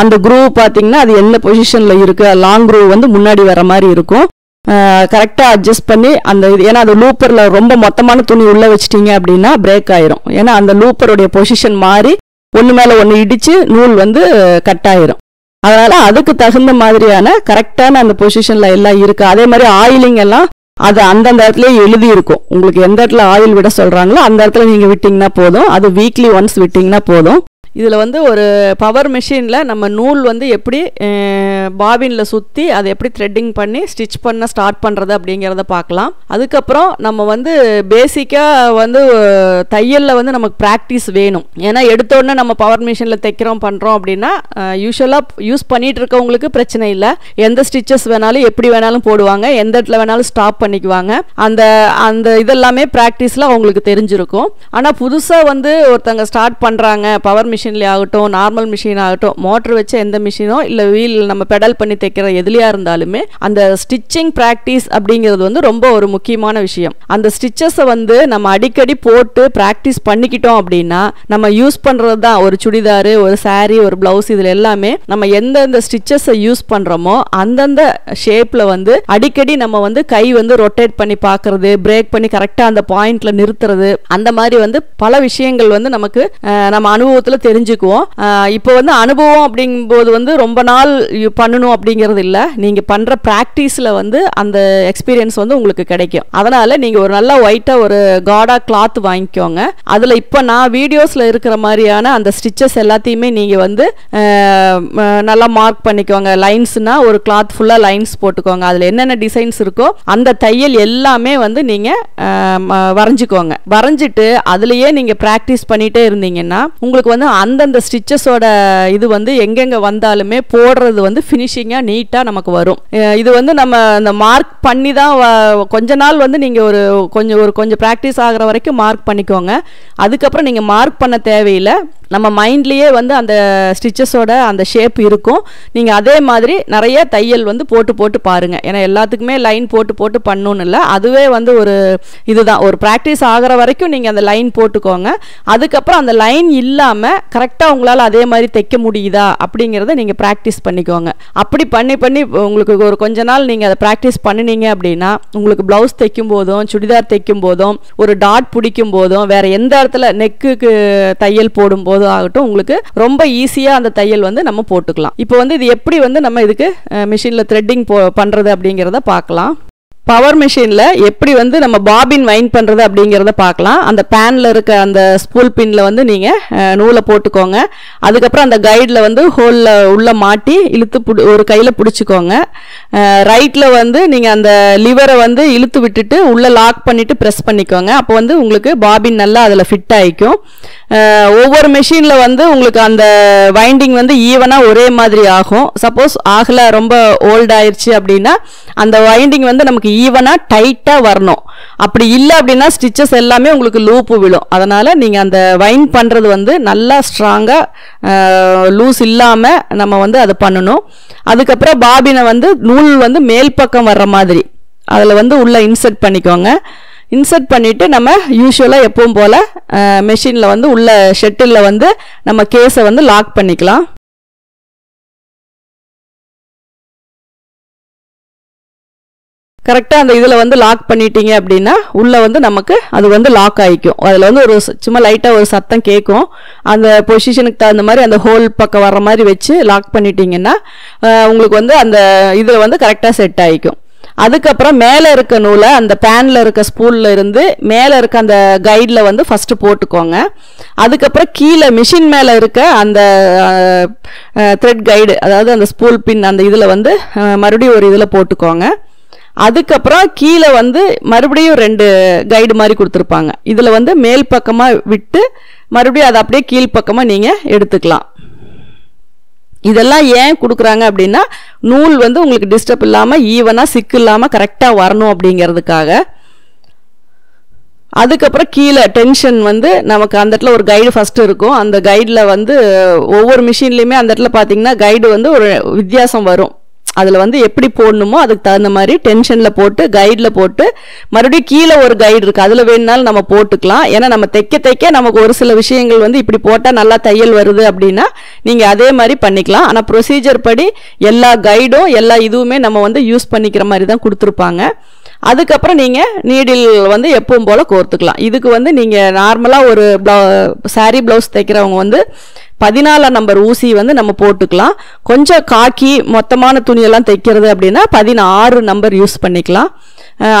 Speaker 1: அந்த குரூவ் பார்த்தீங்கன்னா அது எந்த பொசிஷனில் இருக்குது லாங் குரூவ் வந்து முன்னாடி வர மாதிரி இருக்கும். கரெக்டாக அட்ஜஸ்ட் பண்ணி அந்த இது ஏன்னா அது லூப்பரில் ரொம்ப மொத்தமான துணி உள்ளே வச்சிட்டீங்க அப்படின்னா பிரேக் ஆயிரும். ஏன்னா அந்த லூப்பருடைய பொசிஷன் மாறி ஒன்று மேலே ஒன்று இடித்து நூல் வந்து கட் ஆயிரும். அதனால் அதுக்கு தகுந்த மாதிரியான கரெக்டான அந்த பொசிஷனில் எல்லாம் இருக்குது அதே மாதிரி ஆயிலிங் எல்லாம் அது அந்தந்த இடத்துல எழுதி இருக்கும். உங்களுக்கு எந்த இடத்துல ஆயில் விட சொல்கிறாங்களோ அந்த இடத்துல நீங்கள் விட்டிங்கன்னா போதும். அது வீக்லி ஒன்ஸ் விட்டிங்கன்னா போதும். இதில் வந்து ஒரு பவர் மிஷினில் நம்ம நூல் வந்து எப்படி பாபினில் சுற்றி அதை எப்படி த்ரெட்டிங் பண்ணி ஸ்டிச் பண்ண ஸ்டார்ட் பண்ணுறது அப்படிங்கிறத பார்க்கலாம். அதுக்கப்புறம் நம்ம வந்து பேசிக்காக வந்து தையலில் வந்து நமக்கு ப்ராக்டிஸ் வேணும். ஏன்னா எடுத்தோடனே நம்ம பவர் மிஷினில் தைக்கிறோம் பண்ணுறோம் அப்படின்னா யூஸ்வலாக யூஸ் பண்ணிகிட்டு இருக்கவங்களுக்கு பிரச்சனை இல்லை. எந்த ஸ்டிச்சஸ் வேணாலும் எப்படி வேணாலும் போடுவாங்க எந்த இடத்துல வேணாலும் ஸ்டாப் பண்ணிக்குவாங்க. அந்த அந்த இதெல்லாமே ப்ராக்டிஸில் அவங்களுக்கு தெரிஞ்சிருக்கும். ஆனால் புதுசாக வந்து ஒருத்தங்க ஸ்டார்ட் பண்ணுறாங்க பவர் மிஷின் மிஷின்லேயே ஆகட்டும் நார்மல் மிஷின் ஆகட்டும் மோட்டர் வச்ச எந்த மிஷினோ இல்லை வீல் நம்ம பெடல் பண்ணி தைக்கிற எதுலையாக இருந்தாலுமே அந்த ஸ்டிச்சிங் ப்ராக்டிஸ் அப்படிங்கிறது வந்து ரொம்ப ஒரு முக்கியமான விஷயம். அந்த ஸ்டிச்சஸை வந்து நம்ம அடிக்கடி போட்டு ப்ராக்டிஸ் பண்ணிக்கிட்டோம் அப்படின்னா நம்ம யூஸ் பண்ணுறது தான். ஒரு சுடிதாரு ஒரு சாரீ ஒரு ப்ளவுஸ் இதில் எல்லாமே நம்ம எந்தெந்த ஸ்டிச்சஸை யூஸ் பண்ணுறோமோ அந்தந்த ஷேப்பில் வந்து அடிக்கடி நம்ம வந்து கை வந்து ரொட்டேட் பண்ணி பார்க்கறது பிரேக் பண்ணி கரெக்டாக அந்த பாயிண்ட்ல நிறுத்துறது அந்த மாதிரி வந்து பல விஷயங்கள் வந்து நமக்கு நம்ம அனுபவத்தில் தெரிஞ்சுக்குவோம். இப்போ வந்து அனுபவம் அப்படிங்கும்போது வந்து ரொம்ப நாள் பண்ணணும் அப்படிங்கிறது இல்லை. நீங்கள் பண்ணுற ப்ராக்டிஸில் வந்து அந்த எக்ஸ்பீரியன்ஸ் வந்து உங்களுக்கு கிடைக்கும். அதனால் நீங்கள் ஒரு நல்ல ஒயிட்டாக ஒரு காடா கிளாத் வாங்கிக்கோங்க. அதில் இப்போ நான் வீடியோஸில் இருக்கிற மாதிரியான அந்த ஸ்டிச்சஸ் எல்லாத்தையுமே நீங்கள் வந்து நல்லா மார்க் பண்ணிக்கோங்க. லைன்ஸ்னால் ஒரு கிளாத் ஃபுல்லாக லைன்ஸ் போட்டுக்கோங்க. அதில் என்னென்ன டிசைன்ஸ் இருக்கோ அந்த தையல் எல்லாமே வந்து நீங்கள் வரைஞ்சிக்கோங்க. வரைஞ்சிட்டு அதுலேயே நீங்கள் ப்ராக்டிஸ் பண்ணிகிட்டே இருந்தீங்கன்னா உங்களுக்கு வந்து அந்தந்த ஸ்டிச்சஸோட இது வந்து எங்கெங்கே வந்தாலுமே போடுறது வந்து ஃபினிஷிங்காக நீட்டாக நமக்கு வரும். இது வந்து நம்ம அந்த மார்க் பண்ணி தான் வ- கொஞ்ச நாள் வந்து நீங்கள் ஒரு கொஞ்சம் ஒரு கொஞ்சம் ப்ராக்டிஸ் ஆகிற வரைக்கும் மார்க் பண்ணிக்கோங்க. அதுக்கப்புறம் நீங்கள் மார்க் பண்ண தேவையில்லை. நம்ம மைண்ட்லேயே வந்து அந்த ஸ்டிச்சஸோட அந்த ஷேப் இருக்கும். நீங்கள் அதே மாதிரி நிறைய தையல் வந்து போட்டு போட்டு பாருங்கள் ஏன்னா எல்லாத்துக்குமே லைன் போட்டு போட்டு பண்ணணும்னு இல்லை. அதுவே வந்து ஒரு இதுதான். ஒரு ப்ராக்டிஸ் ஆகிற வரைக்கும் நீங்கள் அந்த லைன் போட்டுக்கோங்க. அதுக்கப்புறம் அந்த லைன் இல்லாமல் கரெக்டாக உங்களால் அதே மாதிரி தைக்க முடியுதா? அப்படிங்கிறத நீங்கள் ப்ராக்டிஸ் பண்ணிக்கோங்க. அப்படி பண்ணி பண்ணி உங்களுக்கு ஒரு கொஞ்ச நாள் நீங்கள் அதை ப்ராக்டிஸ் பண்ணினீங்க அப்படின்னா உங்களுக்கு ப்ளவுஸ் தைக்கும் போதும் சுடிதார் தைக்கும் போதும் ஒரு டாட் பிடிக்கும் போதும் வேறு எந்த இடத்துல நெக்குக்கு தையல் போடும் போதும் ஆகட்டும் உங்களுக்கு ரொம்ப ஈஸியாக அந்த தையல் வந்து நம்ம போட்டுக்கலாம். இப்போ வந்து இது எப்படி வந்து நம்ம இதுக்கு மிஷினில் த்ரெட்டிங் போ பண்ணுறது அப்படிங்கிறத பார்க்கலாம். பவர் மிஷினில் எப்படி வந்து நம்ம பாபின் வைண்ட் பண்ணுறது அப்படிங்கிறத பார்க்கலாம். அந்த பேனில் இருக்க அந்த ஸ்பூல் பின்னில் வந்து நீங்கள் நூலை போட்டுக்கோங்க. அதுக்கப்புறம் அந்த கைடில் வந்து ஹோலில் உள்ளே மாட்டி இழுத்து பிடி ஒரு கையில் பிடிச்சிக்கோங்க. ரைட்டில் வந்து நீங்கள் அந்த லிவரை வந்து இழுத்து விட்டுட்டு உள்ளே லாக் பண்ணிவிட்டு ப்ரெஸ் பண்ணிக்கோங்க. அப்போ வந்து உங்களுக்கு பாபின் நல்லா அதில் ஃபிட் ஆகிக்கும் ஒவ்வொரு மெஷினில் வந்து உங்களுக்கு அந்த வைண்டிங் வந்து ஈவனாக ஒரே மாதிரி ஆகும். சப்போஸ் ஆகலை ரொம்ப ஓல்ட் ஆயிடுச்சு அப்படின்னா அந்த வைண்டிங் வந்து நமக்கு ஈவனாக டைட்டாக வரணும். அப்படி இல்லை அப்படின்னா ஸ்டிச்சஸ் எல்லாமே உங்களுக்கு லூப்பு விழும். அதனால் நீங்கள் அந்த வைன் பண்ணுறது வந்து நல்லா ஸ்ட்ராங்காக லூஸ் இல்லாமல் நம்ம வந்து அதை பண்ணணும். அதுக்கப்புறம் பாபினை வந்து நூல் வந்து மேல் பக்கம் வர்ற மாதிரி. அதில் வந்து உள்ளே இன்சர்ட் பண்ணிக்கோங்க. இன்சர்ட் பண்ணிவிட்டு நம்ம யூஸ்வலாக எப்பவும் போல் மெஷினில் வந்து உள்ள ஷெட்டிலில் வந்து நம்ம கேஸை வந்து லாக் பண்ணிக்கலாம். கரெக்டாக அந்த இதில் வந்து லாக் பண்ணிட்டீங்க அப்படின்னா உள்ளே வந்து நமக்கு அது வந்து லாக் ஆகிக்கும் அதில் வந்து ஒரு சும்மா லைட்டாக ஒரு சத்தம் கேட்கும் அந்த பொசிஷனுக்கு தகுந்த மாதிரி அந்த ஹோல் பக்கம் வர்ற மாதிரி வச்சு லாக் பண்ணிட்டீங்கன்னா உங்களுக்கு வந்து அந்த இதில் வந்து கரெக்டாக செட் ஆகிக்கும் அதுக்கப்புறம் மேலே இருக்க நூலை அந்த பேனில் இருக்க ஸ்பூலில் இருந்து மேலே இருக்க அந்த கைடில் வந்து ஃபஸ்ட்டு போட்டுக்கோங்க. அதுக்கப்புறம் கீழே மிஷின் மேலே இருக்க அந்த த்ரெட் கைடு அதாவது அந்த ஸ்பூல் பின் அந்த இதில் வந்து மறுபடியும் ஒரு இதில் போட்டுக்கோங்க. அதுக்கப்புறம் கீழே வந்து மறுபடியும் ரெண்டு கைடு மாதிரி கொடுத்துருப்பாங்க. இதில் வந்து மேல் பக்கமாக விட்டு மறுபடியும் அதை அப்படியே கீழ்ப்பக்கமாக நீங்கள் எடுத்துக்கலாம். இதெல்லாம் ஏன் கொடுக்குறாங்க அப்படின்னா நூல் வந்து உங்களுக்கு டிஸ்டர்ப் இல்லாமல் ஈவனாக சிக்கு இல்லாமல் கரெக்டாக வரணும் அப்படிங்கிறதுக்காக. அதுக்கப்புறம் கீழே டென்ஷன் வந்து நமக்கு அந்த இடத்துல ஒரு கைடு ஃபஸ்ட்டு இருக்கும். அந்த கைடில் வந்து ஒவ்வொரு மிஷின்லேயுமே அந்த இடத்துல பார்த்தீங்கன்னா கைடு வந்து ஒரு வித்தியாசம் வரும். அதில் வந்து எப்படி போடணுமோ அதுக்கு தகுந்த மாதிரி டென்ஷனில் போட்டு கைடில் போட்டு மறுபடியும் கீழே ஒரு கைடு இருக்குது அதில் வேணுனாலும் நம்ம போட்டுக்கலாம். ஏன்னா நம்ம தைக்க தைக்க நமக்கு ஒரு சில விஷயங்கள் வந்து இப்படி போட்டால் நல்லா தையல் வருது அப்படின்னா நீங்கள் அதே மாதிரி பண்ணிக்கலாம். ஆனால் ப்ரொசீஜர் படி எல்லா கைடும் எல்லா இதுவுமே நம்ம வந்து யூஸ் பண்ணிக்கிற மாதிரி தான் கொடுத்துருப்பாங்க. அதுக்கப்புறம் நீங்கள் நீடில் வந்து எப்பவும் போல் கோர்த்துக்கலாம். இதுக்கு வந்து நீங்கள் நார்மலாக ஒரு ப்ளவு சாரீ ப்ளவுஸ் தைக்கிறவங்க வந்து பதினாலாம் நம்பர் ஊசி வந்து நம்ம போட்டுக்கலாம். கொஞ்சம் காக்கி மொத்தமான துணியெல்லாம் தைக்கிறது அப்படின்னா பதினாறு நம்பர் யூஸ் பண்ணிக்கலாம்.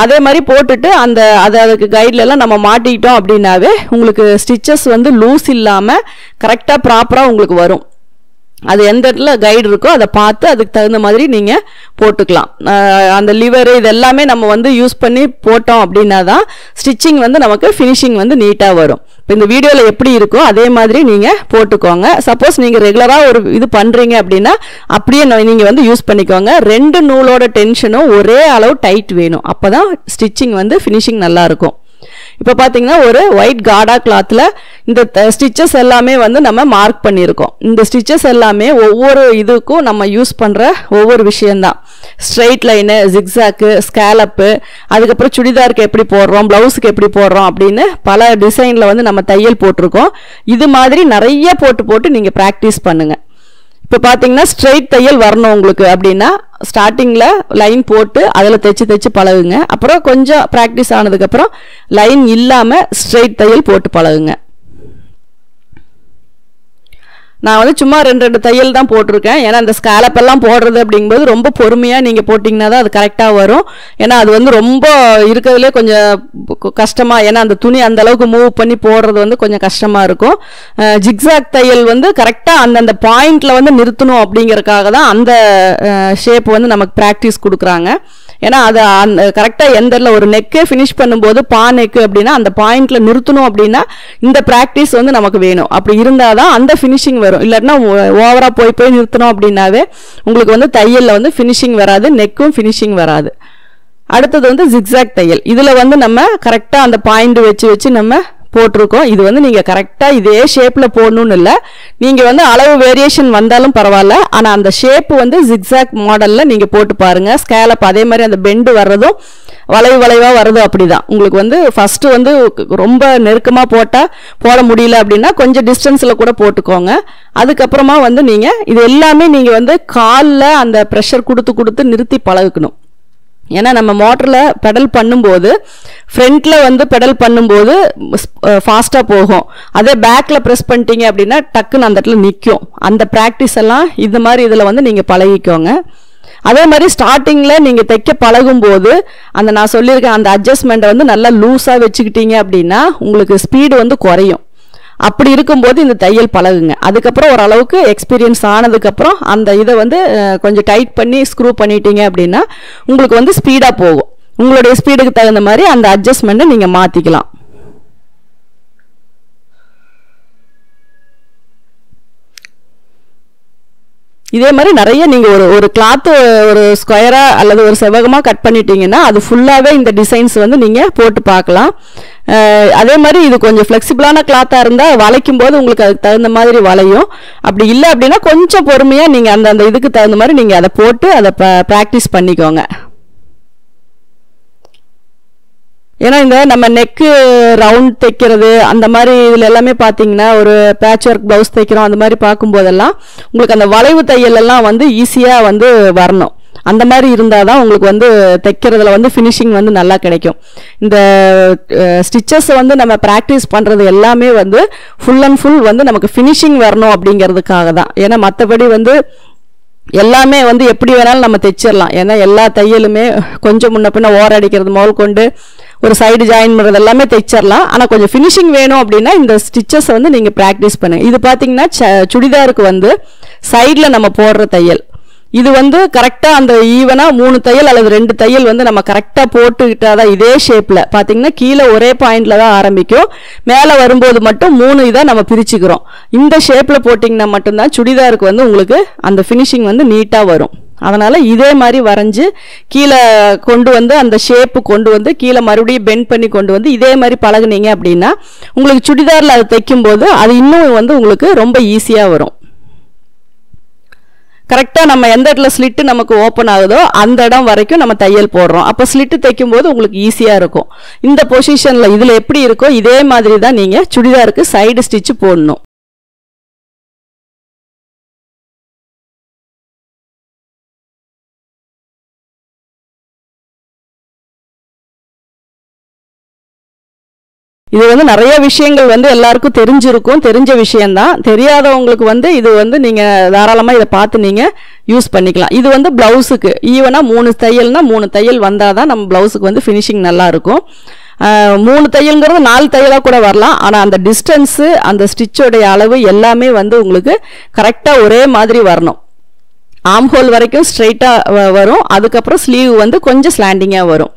Speaker 1: அதே மாதிரி போட்டுட்டு அந்த அதை அதுக்கு கைட்லெல்லாம் நம்ம மாட்டிக்கிட்டோம் அப்படின்னாவே உங்களுக்கு ஸ்டிச்சஸ் வந்து லூஸ் இல்லாமல் கரெக்டாக ப்ராப்பராக உங்களுக்கு வரும். அது எந்த இடத்துல கைடு இருக்கோ அதை பார்த்து அதுக்கு தகுந்த மாதிரி நீங்கள் போட்டுக்கலாம். அந்த லிவர் இது எல்லாமே நம்ம வந்து யூஸ் பண்ணி போட்டோம் அப்படின்னா தான் ஸ்டிச்சிங் வந்து நமக்கு ஃபினிஷிங் வந்து நீட்டாக வரும். இப்போ இந்த வீடியோவில் எப்படி இருக்கோ அதே மாதிரி நீங்கள் போட்டுக்கோங்க. சப்போஸ் நீங்கள் ரெகுலராக ஒரு இது பண்ணுறீங்க அப்படின்னா அப்படியே நீங்கள் வந்து யூஸ் பண்ணிக்கோங்க. ரெண்டு நூலோட டென்ஷனும் ஒரே அளவு டைட் வேணும். அப்போ தான் ஸ்டிச்சிங் வந்து ஃபினிஷிங் நல்லாயிருக்கும் இப்போ பார்த்தீங்கன்னா ஒரு ஒயிட் காடா கிளாத்தில் இந்த ஸ்டிச்சஸ் எல்லாமே வந்து நம்ம மார்க் பண்ணியிருக்கோம். இந்த ஸ்டிச்சஸ் எல்லாமே ஒவ்வொரு இதுக்கும் நம்ம யூஸ் பண்ணுற ஒவ்வொரு விஷயந்தான் ஸ்ட்ரெயிட் லைனு ஜிக்ஸாக்கு ஸ்கேலப்பு அதுக்கப்புறம் சுடிதாருக்கு எப்படி போடுறோம் ப்ளவுஸுக்கு எப்படி போடுறோம் அப்படின்னு பல டிசைனில் வந்து நம்ம தையல் போட்டிருக்கோம். இது மாதிரி நிறைய போட்டு போட்டு நீங்கள் ப்ராக்டிஸ் பண்ணுங்கள் இப்போ பார்த்தீங்கன்னா ஸ்ட்ரெயிட் தையல் வரணும் உங்களுக்கு அப்படின்னா ஸ்டார்டிங்கில் லைன் போட்டு அதில் தைச்சு தைச்சு பழகுங்க. அப்புறம் கொஞ்சம் ப்ராக்டிஸ் ஆனதுக்கப்புறம் லைன் இல்லாமல் ஸ்ட்ரெயிட் தையல் போட்டு பழகுங்க. நான் வந்து சும்மா ரெண்டு ரெண்டு தையல் தான் போட்டிருக்கேன். ஏன்னா அந்த ஸ்காலப்பெல்லாம் எல்லாம் போடுறது அப்படிங்கும்போது ரொம்ப பொறுமையாக நீங்கள் போட்டிங்கன்னா தான் அது கரெக்டாக வரும். ஏன்னா அது வந்து ரொம்ப இருக்கிறதுலே கொஞ்சம் கஷ்டமாக ஏன்னா அந்த துணி அந்த அளவுக்கு மூவ் பண்ணி போடுறது வந்து கொஞ்சம் கஷ்டமாக இருக்கும். ஜிக்ஸாக் தையல் வந்து கரெக்டாக அந்தந்த பாயிண்ட்டில் வந்து நிறுத்தணும் அப்படிங்கிறதுக்காக தான் அந்த ஷேப் வந்து நமக்கு ப்ராக்டிஸ் கொடுக்குறாங்க. ஏன்னா அது அந்த கரெக்டாக எந்த இடத்துல ஒரு நெக்கே ஃபினிஷ் பண்ணும்போது பா நெக்கு அப்படின்னா அந்த பாயிண்ட்ல நிறுத்தணும் அப்படின்னா இந்த ப்ராக்டிஸ் வந்து நமக்கு வேணும். அப்படி இருந்தால் தான் அந்த ஃபினிஷிங் வரும். இல்லாட்டினா ஓவராக போய் போய் நிறுத்தணும் அப்படின்னாவே உங்களுக்கு வந்து தையலில் வந்து ஃபினிஷிங் வராது நெக்கும் ஃபினிஷிங் வராது. அடுத்தது வந்து ஜிக்ஸாக் தையல். இதில் வந்து நம்ம கரெக்டாக அந்த பாயிண்ட் வச்சு வச்சு நம்ம போட்டிருக்கோம். இது வந்து நீங்கள் கரெக்டாக இதே ஷேப்பில் போடணும்னு இல்லை. நீங்கள் வந்து அளவு வேரியேஷன் வந்தாலும் பரவாயில்ல. ஆனால் அந்த ஷேப் வந்து ஜிக்ஸாக் மாடலில் நீங்கள் போட்டு பாருங்கள் ஸ்கேலப் அதே மாதிரி அந்த பெண்டு வர்றதும் வளைவு வளைவாக வரதும் அப்படி தான் உங்களுக்கு வந்து ஃபஸ்ட்டு வந்து ரொம்ப நெருக்கமாக போட்டால் போட முடியல அப்படின்னா கொஞ்சம் டிஸ்டன்ஸில் கூட போட்டுக்கோங்க. அதுக்கப்புறமா வந்து நீங்கள் இது எல்லாமே நீங்கள் வந்து காலில் அந்த ப்ரெஷர் கொடுத்து கொடுத்து நிறுத்தி பழகுக்கணும். ஏன்னா நம்ம மோட்டரில் பெடல் பண்ணும்போது ஃப்ரண்ட்டில் வந்து பெடல் பண்ணும்போது ஃபாஸ்ட்டாக போகும். அதே பேக்கில் ப்ரெஸ் பண்ணிட்டீங்க அப்படின்னா டக்குன்னு அந்த இடத்துல நிற்கும் அந்த ப்ராக்டிஸ் எல்லாம் இந்த மாதிரி இதில் வந்து நீங்கள் பழகிக்கோங்க. அதே மாதிரி ஸ்டார்டிங்கில் நீங்கள் தைக்க பழகும்போது அந்த நான் சொல்லியிருக்கேன் அந்த அட்ஜஸ்ட்மெண்ட்டை வந்து நல்லா லூஸாக வச்சுக்கிட்டீங்க அப்படின்னா உங்களுக்கு ஸ்பீடு வந்து குறையும். அப்படி இருக்கும்போது இந்த தையல் பழகுங்க. அதுக்கப்புறம் ஓரளவுக்கு எக்ஸ்பீரியன்ஸ் ஆனதுக்கப்புறம் அந்த இதை வந்து கொஞ்சம் டைட் பண்ணி ஸ்க்ரூ பண்ணிட்டீங்க அப்படின்னா உங்களுக்கு வந்து ஸ்பீடாக போகும். உங்களுடைய ஸ்பீடுக்கு தகுந்த மாதிரி அந்த அட்ஜஸ்ட்மெண்ட்டை நீங்கள் மாற்றிக்கலாம் இதே மாதிரி நிறைய நீங்கள் ஒரு ஒரு கிளாத்து ஒரு ஸ்கொயராக அல்லது ஒரு செவ்வகமாக கட் பண்ணிட்டீங்கன்னா அது ஃபுல்லாகவே இந்த டிசைன்ஸ் வந்து நீங்கள் போட்டு பார்க்கலாம். அதே மாதிரி இது கொஞ்சம் ஃப்ளெக்சிபிளான கிளாத்தாக இருந்தால் வளைக்கும் போது உங்களுக்கு அதுக்கு தகுந்த மாதிரி வளையும். அப்படி இல்லை அப்படின்னா கொஞ்சம் பொறுமையாக நீங்கள் அந்த அந்த இதுக்கு தகுந்த மாதிரி நீங்கள் அதை போட்டு அதை ப்ராக்டிஸ் பண்ணிக்கோங்க. ஏன்னா இந்த நம்ம நெக்கு ரவுண்ட் தைக்கிறது அந்த மாதிரி இதில் எல்லாமே பார்த்தீங்கன்னா ஒரு பேட்ச் ஒர்க் ப்ளவுஸ் தைக்கிறோம் அந்த மாதிரி பார்க்கும்போதெல்லாம் உங்களுக்கு அந்த வளைவு தையலெல்லாம் வந்து ஈஸியாக வந்து வரணும். அந்த மாதிரி இருந்தால் தான் உங்களுக்கு வந்து தைக்கிறதுல வந்து ஃபினிஷிங் வந்து நல்லா கிடைக்கும். இந்த ஸ்டிச்சஸ் வந்து நம்ம ப்ராக்டிஸ் பண்ணுறது எல்லாமே வந்து ஃபுல் அண்ட் ஃபுல் வந்து நமக்கு ஃபினிஷிங் வரணும் அப்படிங்கிறதுக்காக தான். ஏன்னா மற்றபடி வந்து எல்லாமே வந்து எப்படி வேணாலும் நம்ம தைச்சிடலாம். ஏன்னா எல்லா தையலுமே கொஞ்சம் முன்ன பின்ன ஓரடிக்கிறது முதல் கொண்டு ஒரு சைடு ஜாயின் பண்ணுறது எல்லாமே தைச்சிடலாம் ஆனால் கொஞ்சம் ஃபினிஷிங் வேணும் அப்படின்னா இந்த ஸ்டிச்சஸ் வந்து நீங்கள் ப்ராக்டிஸ் பண்ணுங்கள் இது பார்த்தீங்கன்னா ச- சுடிதாருக்கு வந்து சைடில் நம்ம போடுற தையல். இது வந்து கரெக்டாக அந்த ஈவனாக மூணு தையல் அல்லது ரெண்டு தையல் வந்து நம்ம கரெக்டாக போட்டுக்கிட்டாதான் இதே ஷேப்பில் பார்த்தீங்கன்னா கீழே ஒரே பாயிண்டில் தான் ஆரம்பிக்கும். மேலே வரும்போது மட்டும் மூணு இதாக நம்ம பிரிச்சுக்கிறோம். இந்த ஷேப்பில் போட்டிங்கன்னா மட்டும்தான் சுடிதாருக்கு வந்து உங்களுக்கு அந்த ஃபினிஷிங் வந்து நீட்டாக வரும். அதனால் இதே மாதிரி வரைஞ்சி கீழே கொண்டு வந்து அந்த ஷேப்பு கொண்டு வந்து கீழே மறுபடியும் பெண்ட் பண்ணி கொண்டு வந்து இதே மாதிரி பழகுனீங்க அப்படின்னா உங்களுக்கு சுடிதாரில் அதை தைக்கும்போது அது இன்னும் வந்து உங்களுக்கு ரொம்ப ஈஸியாக வரும். கரெக்டாக நம்ம எந்த இடத்துல ஸ்லிட்டு நமக்கு ஓப்பன் ஆகுதோ அந்த இடம் வரைக்கும் நம்ம தையல் போடுறோம். அப்போ ஸ்லிட்டு தைக்கும் போது உங்களுக்கு ஈஸியாக இருக்கும். இந்த பொசிஷனில் இதில் எப்படி இருக்கோ இதே மாதிரி தான் நீங்கள் சுடிதாருக்கு சைடு ஸ்டிச்சு போடணும். இது வந்து நிறைய விஷயங்கள் வந்து எல்லாருக்கும் தெரிஞ்சிருக்கும் தெரிஞ்ச விஷயம்தான். தெரியாதவங்களுக்கு வந்து இது வந்து நீங்கள் தாராளமாக இதை பார்த்து நீங்கள் யூஸ் பண்ணிக்கலாம். இது வந்து ப்ளவுஸுக்கு ஈவனாக மூணு தையல்னால் மூணு தையல் வந்தால் தான் நம்ம ப்ளவுஸுக்கு வந்து ஃபினிஷிங் நல்லாயிருக்கும். மூணு தையல்ங்கிறது நாலு தையலாக கூட வரலாம். ஆனால் அந்த டிஸ்டன்ஸு அந்த ஸ்டிச்சோடைய அளவு எல்லாமே வந்து உங்களுக்கு கரெக்டாக ஒரே மாதிரி வரணும். ஆம்ஹோல் வரைக்கும் ஸ்ட்ரைட்டாக வரும். அதுக்கப்புறம் ஸ்லீவ் வந்து கொஞ்சம் ஸ்லாண்டிங்காக வரும்.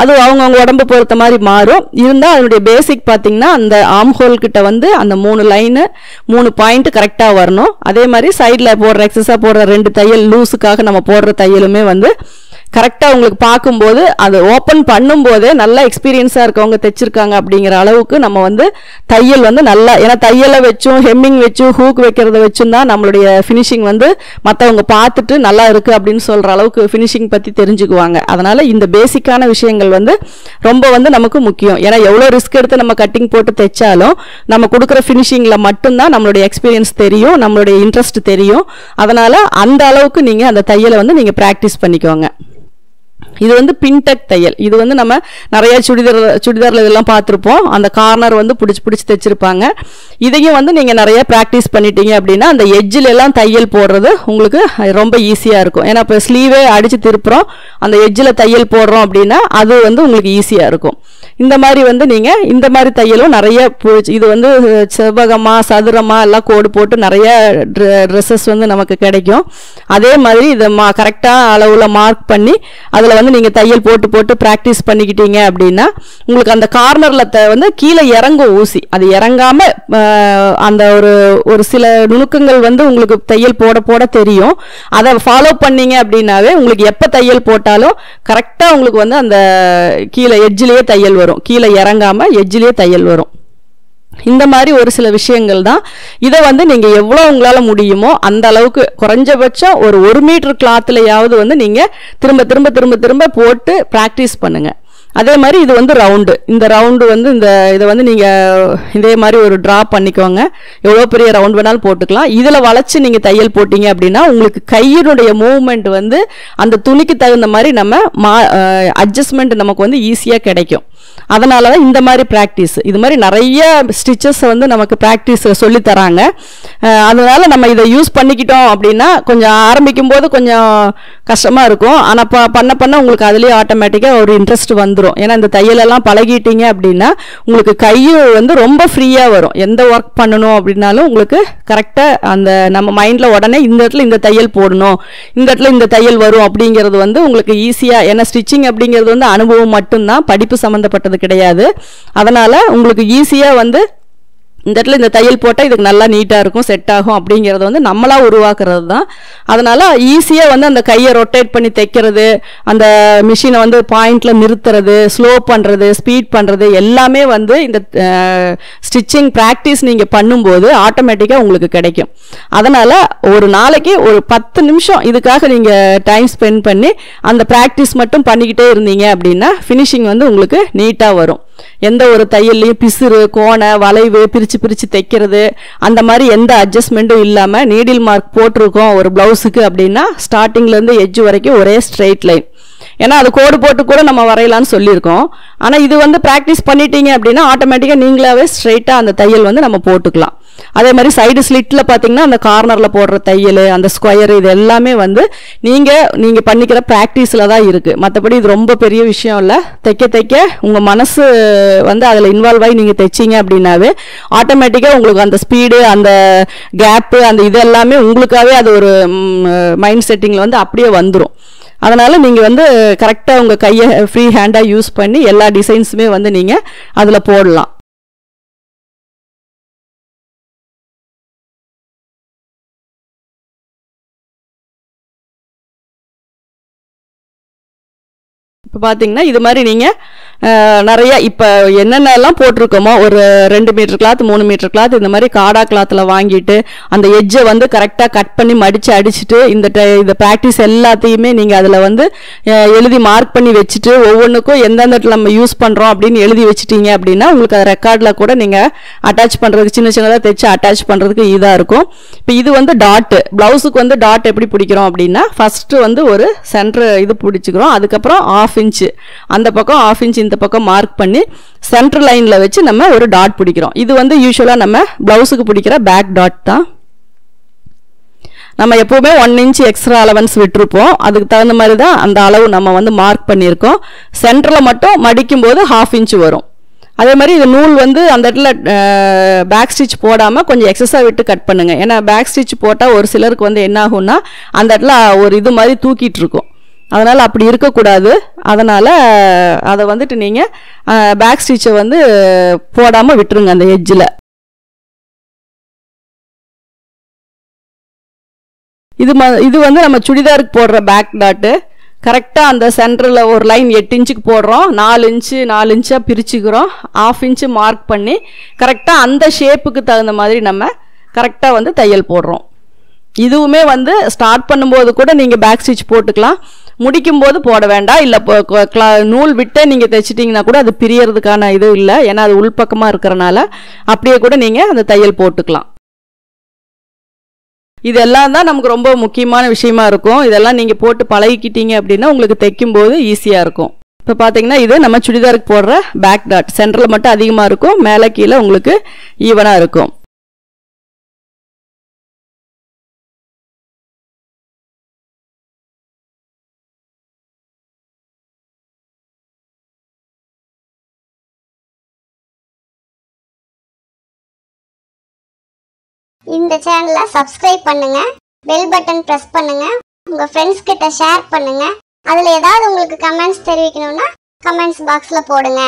Speaker 1: அது அவங்கவுங்க உடம்பு பொறுத்த மாதிரி மாறும். இருந்தால் அதனுடைய பேசிக் பார்த்திங்கன்னா அந்த ஆம் ஹோல் கிட்ட வந்து அந்த மூணு லைனு மூணு பாயிண்ட் கரெக்டாக வரணும். அதே மாதிரி சைடில் போடுற எக்ஸஸாக போடுற ரெண்டு தையல் லூஸுக்காக நம்ம போடுற தையலுமே வந்து கரெக்டாக உங்களுக்கு பார்க்கும்போது அது ஓப்பன் பண்ணும்போதே நல்ல எக்ஸ்பீரியன்ஸாக இருக்கவங்க தைச்சிருக்காங்க அப்படிங்கிற அளவுக்கு நம்ம வந்து தையல் வந்து நல்லா ஏன்னா தையலை வச்சும் ஹெம்மிங் வச்சும் ஹூக் வைக்கிறத வச்சும் தான் நம்மளுடைய ஃபினிஷிங் வந்து மற்றவங்க பார்த்துட்டு நல்லா இருக்குது அப்படின்னு சொல்கிற அளவுக்கு ஃபினிஷிங் பற்றி தெரிஞ்சுக்குவாங்க. அதனால் இந்த பேசிக்கான விஷயங்கள் வந்து ரொம்ப வந்து நமக்கு முக்கியம். ஏன்னா எவ்வளோ ரிஸ்க் எடுத்து நம்ம கட்டிங் போட்டு தைச்சாலும் நம்ம கொடுக்குற ஃபினிஷிங்கில் மட்டும்தான் நம்மளுடைய எக்ஸ்பீரியன்ஸ் தெரியும் நம்மளுடைய இன்ட்ரெஸ்ட் தெரியும். அதனால் அந்த அளவுக்கு நீங்கள் அந்த தையலை வந்து நீங்கள் ப்ராக்டிஸ் பண்ணிக்கோங்க. இது வந்து பின்டெக் தையல். இது வந்து நம்ம நிறைய சுடிதார் சுடிதாரில் இதெல்லாம் பார்த்துருப்போம். அந்த கார்னர் வந்து பிடிச்சி பிடிச்சி தைச்சிருப்பாங்க. இதையும் வந்து நீங்கள் நிறைய ப்ராக்டிஸ் பண்ணிட்டீங்க அப்படின்னா அந்த எஜ்ஜில் எல்லாம் தையல் போடுறது உங்களுக்கு ரொம்ப ஈஸியாக இருக்கும். ஏன்னா இப்போ ஸ்லீவே அடித்து திருப்புறோம். அந்த எஜ்ஜில் தையல் போடுறோம் அப்படின்னா அது வந்து உங்களுக்கு ஈஸியாக இருக்கும். இந்த மாதிரி வந்து நீங்கள் இந்த மாதிரி தையலும் நிறைய இது வந்து செவ்வகமாக சதுரமாக எல்லாம் கோடு போட்டு நிறைய ட்ரெஸ்ஸஸ் வந்து நமக்கு கிடைக்கும். அதே மாதிரி இதை மா கரெக்டாக அளவில் மார்க் பண்ணி அதில் வந்து நீங்கள் தையல் போட்டு போட்டு ப்ராக்டிஸ் பண்ணிக்கிட்டீங்க அப்படின்னா உங்களுக்கு அந்த கார்னரில் த வந்து கீழே இறங்கும் ஊசி. அது இறங்காமல் அந்த ஒரு ஒரு சில நுணுக்கங்கள் வந்து உங்களுக்கு தையல் போட போட தெரியும். அதை ஃபாலோ பண்ணீங்க அப்படின்னாவே உங்களுக்கு எப்போ தையல் போட்டாலும் கரெக்டாக உங்களுக்கு வந்து அந்த கீழே எட்ஜிலேயே தையல் வரும். கீழே இறங்காமல் எட்ஜிலேயே தையல் வரும். இந்த மாதிரி ஒரு சில விஷயங்கள் தான். இதை வந்து நீங்கள் எவ்வளோ உங்களால் முடியுமோ அந்த அளவுக்கு குறைஞ்சபட்சம் ஒரு ஒரு மீட்டர் கிளாத்துலையாவது வந்து நீங்கள் திரும்ப திரும்ப திரும்ப திரும்ப போட்டு ப்ராக்டிஸ் பண்ணுங்கள் அதே மாதிரி இது வந்து ரவுண்டு இந்த ரவுண்டு வந்து இந்த இதை வந்து நீங்கள் இதே மாதிரி ஒரு ட்ரா பண்ணிக்கோங்க. எவ்வளோ பெரிய ரவுண்ட் வேணாலும் போட்டுக்கலாம். இதில் வளைச்சி நீங்கள் தையல் போட்டிங்க அப்படின்னா உங்களுக்கு கையினுடைய மூவ்மெண்ட் வந்து அந்த துணிக்கு தகுந்த மாதிரி நம்ம மா அட்ஜஸ்ட்மெண்ட் நமக்கு வந்து ஈஸியாக கிடைக்கும். அதனால தான் இந்த மாதிரி ப்ராக்டிஸ் இது மாதிரி நிறைய ஸ்டிச்சஸ் வந்து நமக்கு ப்ராக்டிஸ் சொல்லித்தராங்க. அதனால் நம்ம இதை யூஸ் பண்ணிக்கிட்டோம் அப்படின்னா கொஞ்சம் ஆரம்பிக்கும் போது கொஞ்சம் கஷ்டமாக இருக்கும். ஆனால் ப பண்ண பண்ண உங்களுக்கு அதுலேயே ஆட்டோமேட்டிக்காக ஒரு இன்ட்ரெஸ்ட் வந்துடும் ஏன்னா இந்த தையலெல்லாம் பழகிட்டீங்க அப்படின்னா உங்களுக்கு கையும் வந்து ரொம்ப ஃப்ரீயாக வரும். எந்த ஒர்க் பண்ணணும் அப்படின்னாலும் உங்களுக்கு கரெக்டாக அந்த நம்ம மைண்டில் உடனே இந்த இடத்துல இந்த தையல் போடணும் இந்த இடத்துல இந்த தையல் வரும் அப்படிங்கிறது வந்து உங்களுக்கு ஈஸியாக ஏன்னா ஸ்டிச்சிங் அப்படிங்கிறது வந்து அனுபவம் மட்டும்தான் படிப்பு சம்மந்தப்பட்டது கிடையாது. அதனால் உங்களுக்கு ஈஸியாக வந்து இந்த இடத்துல இந்த தையல் போட்டால் இதுக்கு நல்லா நீட்டாக இருக்கும் செட் ஆகும் அப்படிங்கிறத வந்து நம்மளாக உருவாக்குறது தான் அதனால் ஈஸியாக வந்து அந்த கையை ரொட்டேட் பண்ணி தைக்கிறது அந்த மிஷினை வந்து பாயிண்டில் நிறுத்துறது ஸ்லோ பண்ணுறது ஸ்பீட் பண்ணுறது எல்லாமே வந்து இந்த ஸ்டிச்சிங் ப்ராக்டிஸ் நீங்கள் பண்ணும்போது ஆட்டோமேட்டிக்காக உங்களுக்கு கிடைக்கும். அதனால் ஒரு நாளைக்கு ஒரு பத்து நிமிஷம் இதுக்காக நீங்கள் டைம் ஸ்பெண்ட் பண்ணி அந்த ப்ராக்டிஸ் மட்டும் பண்ணிக்கிட்டே இருந்தீங்க அப்படின்னா ஃபினிஷிங் வந்து உங்களுக்கு நீட்டாக வரும். எந்த ஒரு தையல்லையும் பிசுறு கோணை வளைவு பிரித்து பிரித்து தைக்கிறது அந்த மாதிரி எந்த அட்ஜஸ்ட்மெண்ட்டும் இல்லாமல் நீடில் மார்க் போட்டிருக்கோம் ஒரு ப்ளவுஸுக்கு அப்படின்னா ஸ்டார்டிங்லேருந்து எஜ்ஜு வரைக்கும் ஒரே ஸ்ட்ரெயிட் லைன் ஏன்னா அது கோடு போட்டு கூட நம்ம வரையலாம்னு சொல்லியிருக்கோம். ஆனால் இது வந்து ப்ராக்டிஸ் பண்ணிட்டீங்க அப்படின்னா ஆட்டோமேட்டிக்காக நீங்களாவே ஸ்ட்ரைட்டாக அந்த தையல் வந்து நம்ம போட்டுக்கலாம். அதே மாதிரி சைடு ஸ்லிட்டில் பார்த்தீங்கன்னா அந்த கார்னரில் போடுற தையல் அந்த ஸ்கொயர் இது எல்லாமே வந்து நீங்கள் நீங்கள் பண்ணிக்கிற ப்ராக்டிஸில் தான் இருக்குது மற்றபடி இது ரொம்ப பெரிய விஷயம் இல்லை. தைக்க தைக்க உங்கள் மனசு வந்து அதில் இன்வால்வ் ஆகி நீங்கள் தைச்சிங்க அப்படின்னாவே ஆட்டோமேட்டிக்காக உங்களுக்கு அந்த ஸ்பீடு அந்த கேப்பு அந்த இது எல்லாமே உங்களுக்காகவே அது ஒரு மைண்ட் செட்டிங்கில் வந்து அப்படியே வந்துடும் அதனால் நீங்கள் வந்து கரெக்டாக உங்கள் கையை ஃப்ரீ ஹேண்டாக யூஸ் பண்ணி எல்லா டிசைன்ஸுமே வந்து நீங்கள் அதில் போடலாம். இப்போ பார்த்தீங்கன்னா இது மாதிரி நீங்கள் நிறைய இப்போ என்னென்னலாம் போட்டிருக்கோமோ ஒரு ரெண்டு மீட்டர் கிளாத் மூணு மீட்டர் கிளாத் இந்த மாதிரி காடா கிளாத்தில் வாங்கிட்டு அந்த எஜ்ஜை வந்து கரெக்டாக கட் பண்ணி மடித்து அடிச்சுட்டு இந்த ட- இந்த ப்ராக்டிஸ் எல்லாத்தையுமே நீங்கள் அதில் வந்து எழுதி மார்க் பண்ணி வச்சுட்டு ஒவ்வொன்றுக்கும் எந்தெந்த இடத்துல நம்ம யூஸ் பண்ணுறோம் அப்படின்னு எழுதி வச்சுட்டீங்க அப்படின்னா உங்களுக்கு அதை ரெக்கார்டில் கூட நீங்கள் அட்டாச் பண்ணுறதுக்கு சின்ன சின்னதாக தைச்சு அட்டாச் பண்ணுறதுக்கு இதாக இருக்கும். இப்போ இது வந்து டாட்டு ப்ளவுஸுக்கு வந்து டாட் எப்படி பிடிக்கிறோம் அப்படின்னா ஃபஸ்ட்டு வந்து ஒரு சென்டர் இது பிடிச்சிக்கிறோம் அதுக்கப்புறம் ஆஃப் இன்ச்சு அந்த பக்கம் ஆஃப் இன்ச் இந்த பக்கம் மார்க் பண்ணி சென்டர் லைனில் வச்சு நம்ம ஒரு டாட் பிடிக்கிறோம். இது வந்து யூஸ்வலாக நம்ம ப்ளவுஸுக்கு பிடிக்கிற பேக் டாட் தான். நம்ம எப்போவுமே ஒன் இன்ச் எக்ஸ்ட்ரா அலவன்ஸ் விட்டுருப்போம். அதுக்கு தகுந்த மாதிரி தான் அந்த அளவு நம்ம வந்து மார்க் பண்ணியிருக்கோம். சென்டரில் மட்டும் மடிக்கும் போது ஹாஃப் இன்ச் வரும். அதே மாதிரி இது நூல் வந்து அந்த இடத்துல பேக் ஸ்டிச் போடாமல் கொஞ்சம் எக்ஸஸாக விட்டு கட் பண்ணுங்கள் ஏன்னா பேக் ஸ்டிச் போட்டால் ஒரு சிலருக்கு வந்து என்ன ஆகும்னா அந்த இடத்துல ஒரு இது மாதிரி தூக்கிட்டு இருக்கும். அதனால் அப்படி இருக்கக்கூடாது. அதனால் அதை வந்துட்டு நீங்கள் பேக் ஸ்டிச்சை வந்து போடாமல் விட்டுருங்க அந்த எட்ஜில் இது ம இது வந்து நம்ம சுடிதாருக்கு போடுற பேக் டாட்டு கரெக்டாக அந்த சென்டரில் ஒரு லைன் எட்டு இன்ச்சுக்கு போடுறோம். நாலு இன்ச்சு நாலு இன்ச்சாக பிரிச்சுக்கிறோம். ஆஃப் இன்ச்சு மார்க் பண்ணி கரெக்டாக அந்த ஷேப்புக்கு தகுந்த மாதிரி நம்ம கரெக்டாக வந்து தையல் போடுறோம். இதுவுமே வந்து ஸ்டார்ட் பண்ணும்போது கூட நீங்கள் பேக் ஸ்டிச் போட்டுக்கலாம். முடிக்கும் போது போட வேண்டாம். இல்லை நூல் விட்டே நீங்கள் தைச்சிட்டிங்கன்னா கூட அது பிரியறதுக்கான இது இல்லை. ஏன்னா அது உள்பக்கமாக இருக்கிறனால அப்படியே கூட நீங்கள் அந்த தையல் போட்டுக்கலாம். இதெல்லாம் தான் நமக்கு ரொம்ப முக்கியமான விஷயமா இருக்கும். இதெல்லாம் நீங்கள் போட்டு பழகிக்கிட்டீங்க அப்படின்னா உங்களுக்கு தைக்கும்போது ஈஸியாக இருக்கும். இப்போ பார்த்தீங்கன்னா இது நம்ம சுடிதாருக்கு போடுற பேக் டாட் சென்டரில் மட்டும் அதிகமாக இருக்கும். மேலே கீழே உங்களுக்கு ஈவனாக இருக்கும்.
Speaker 2: இந்த சேனலை சப்ஸ்கிரைப் பண்ணுங்க. பெல் பட்டன் ப்ரெஸ் பண்ணுங்க. உங்க ஃப்ரெண்ட்ஸ் கிட்ட ஷேர் பண்ணுங்க. அதுல ஏதாவது உங்களுக்கு கமெண்ட்ஸ் தெரிவிக்கணும்னா கமெண்ட்ஸ் பாக்ஸ்ல போடுங்க.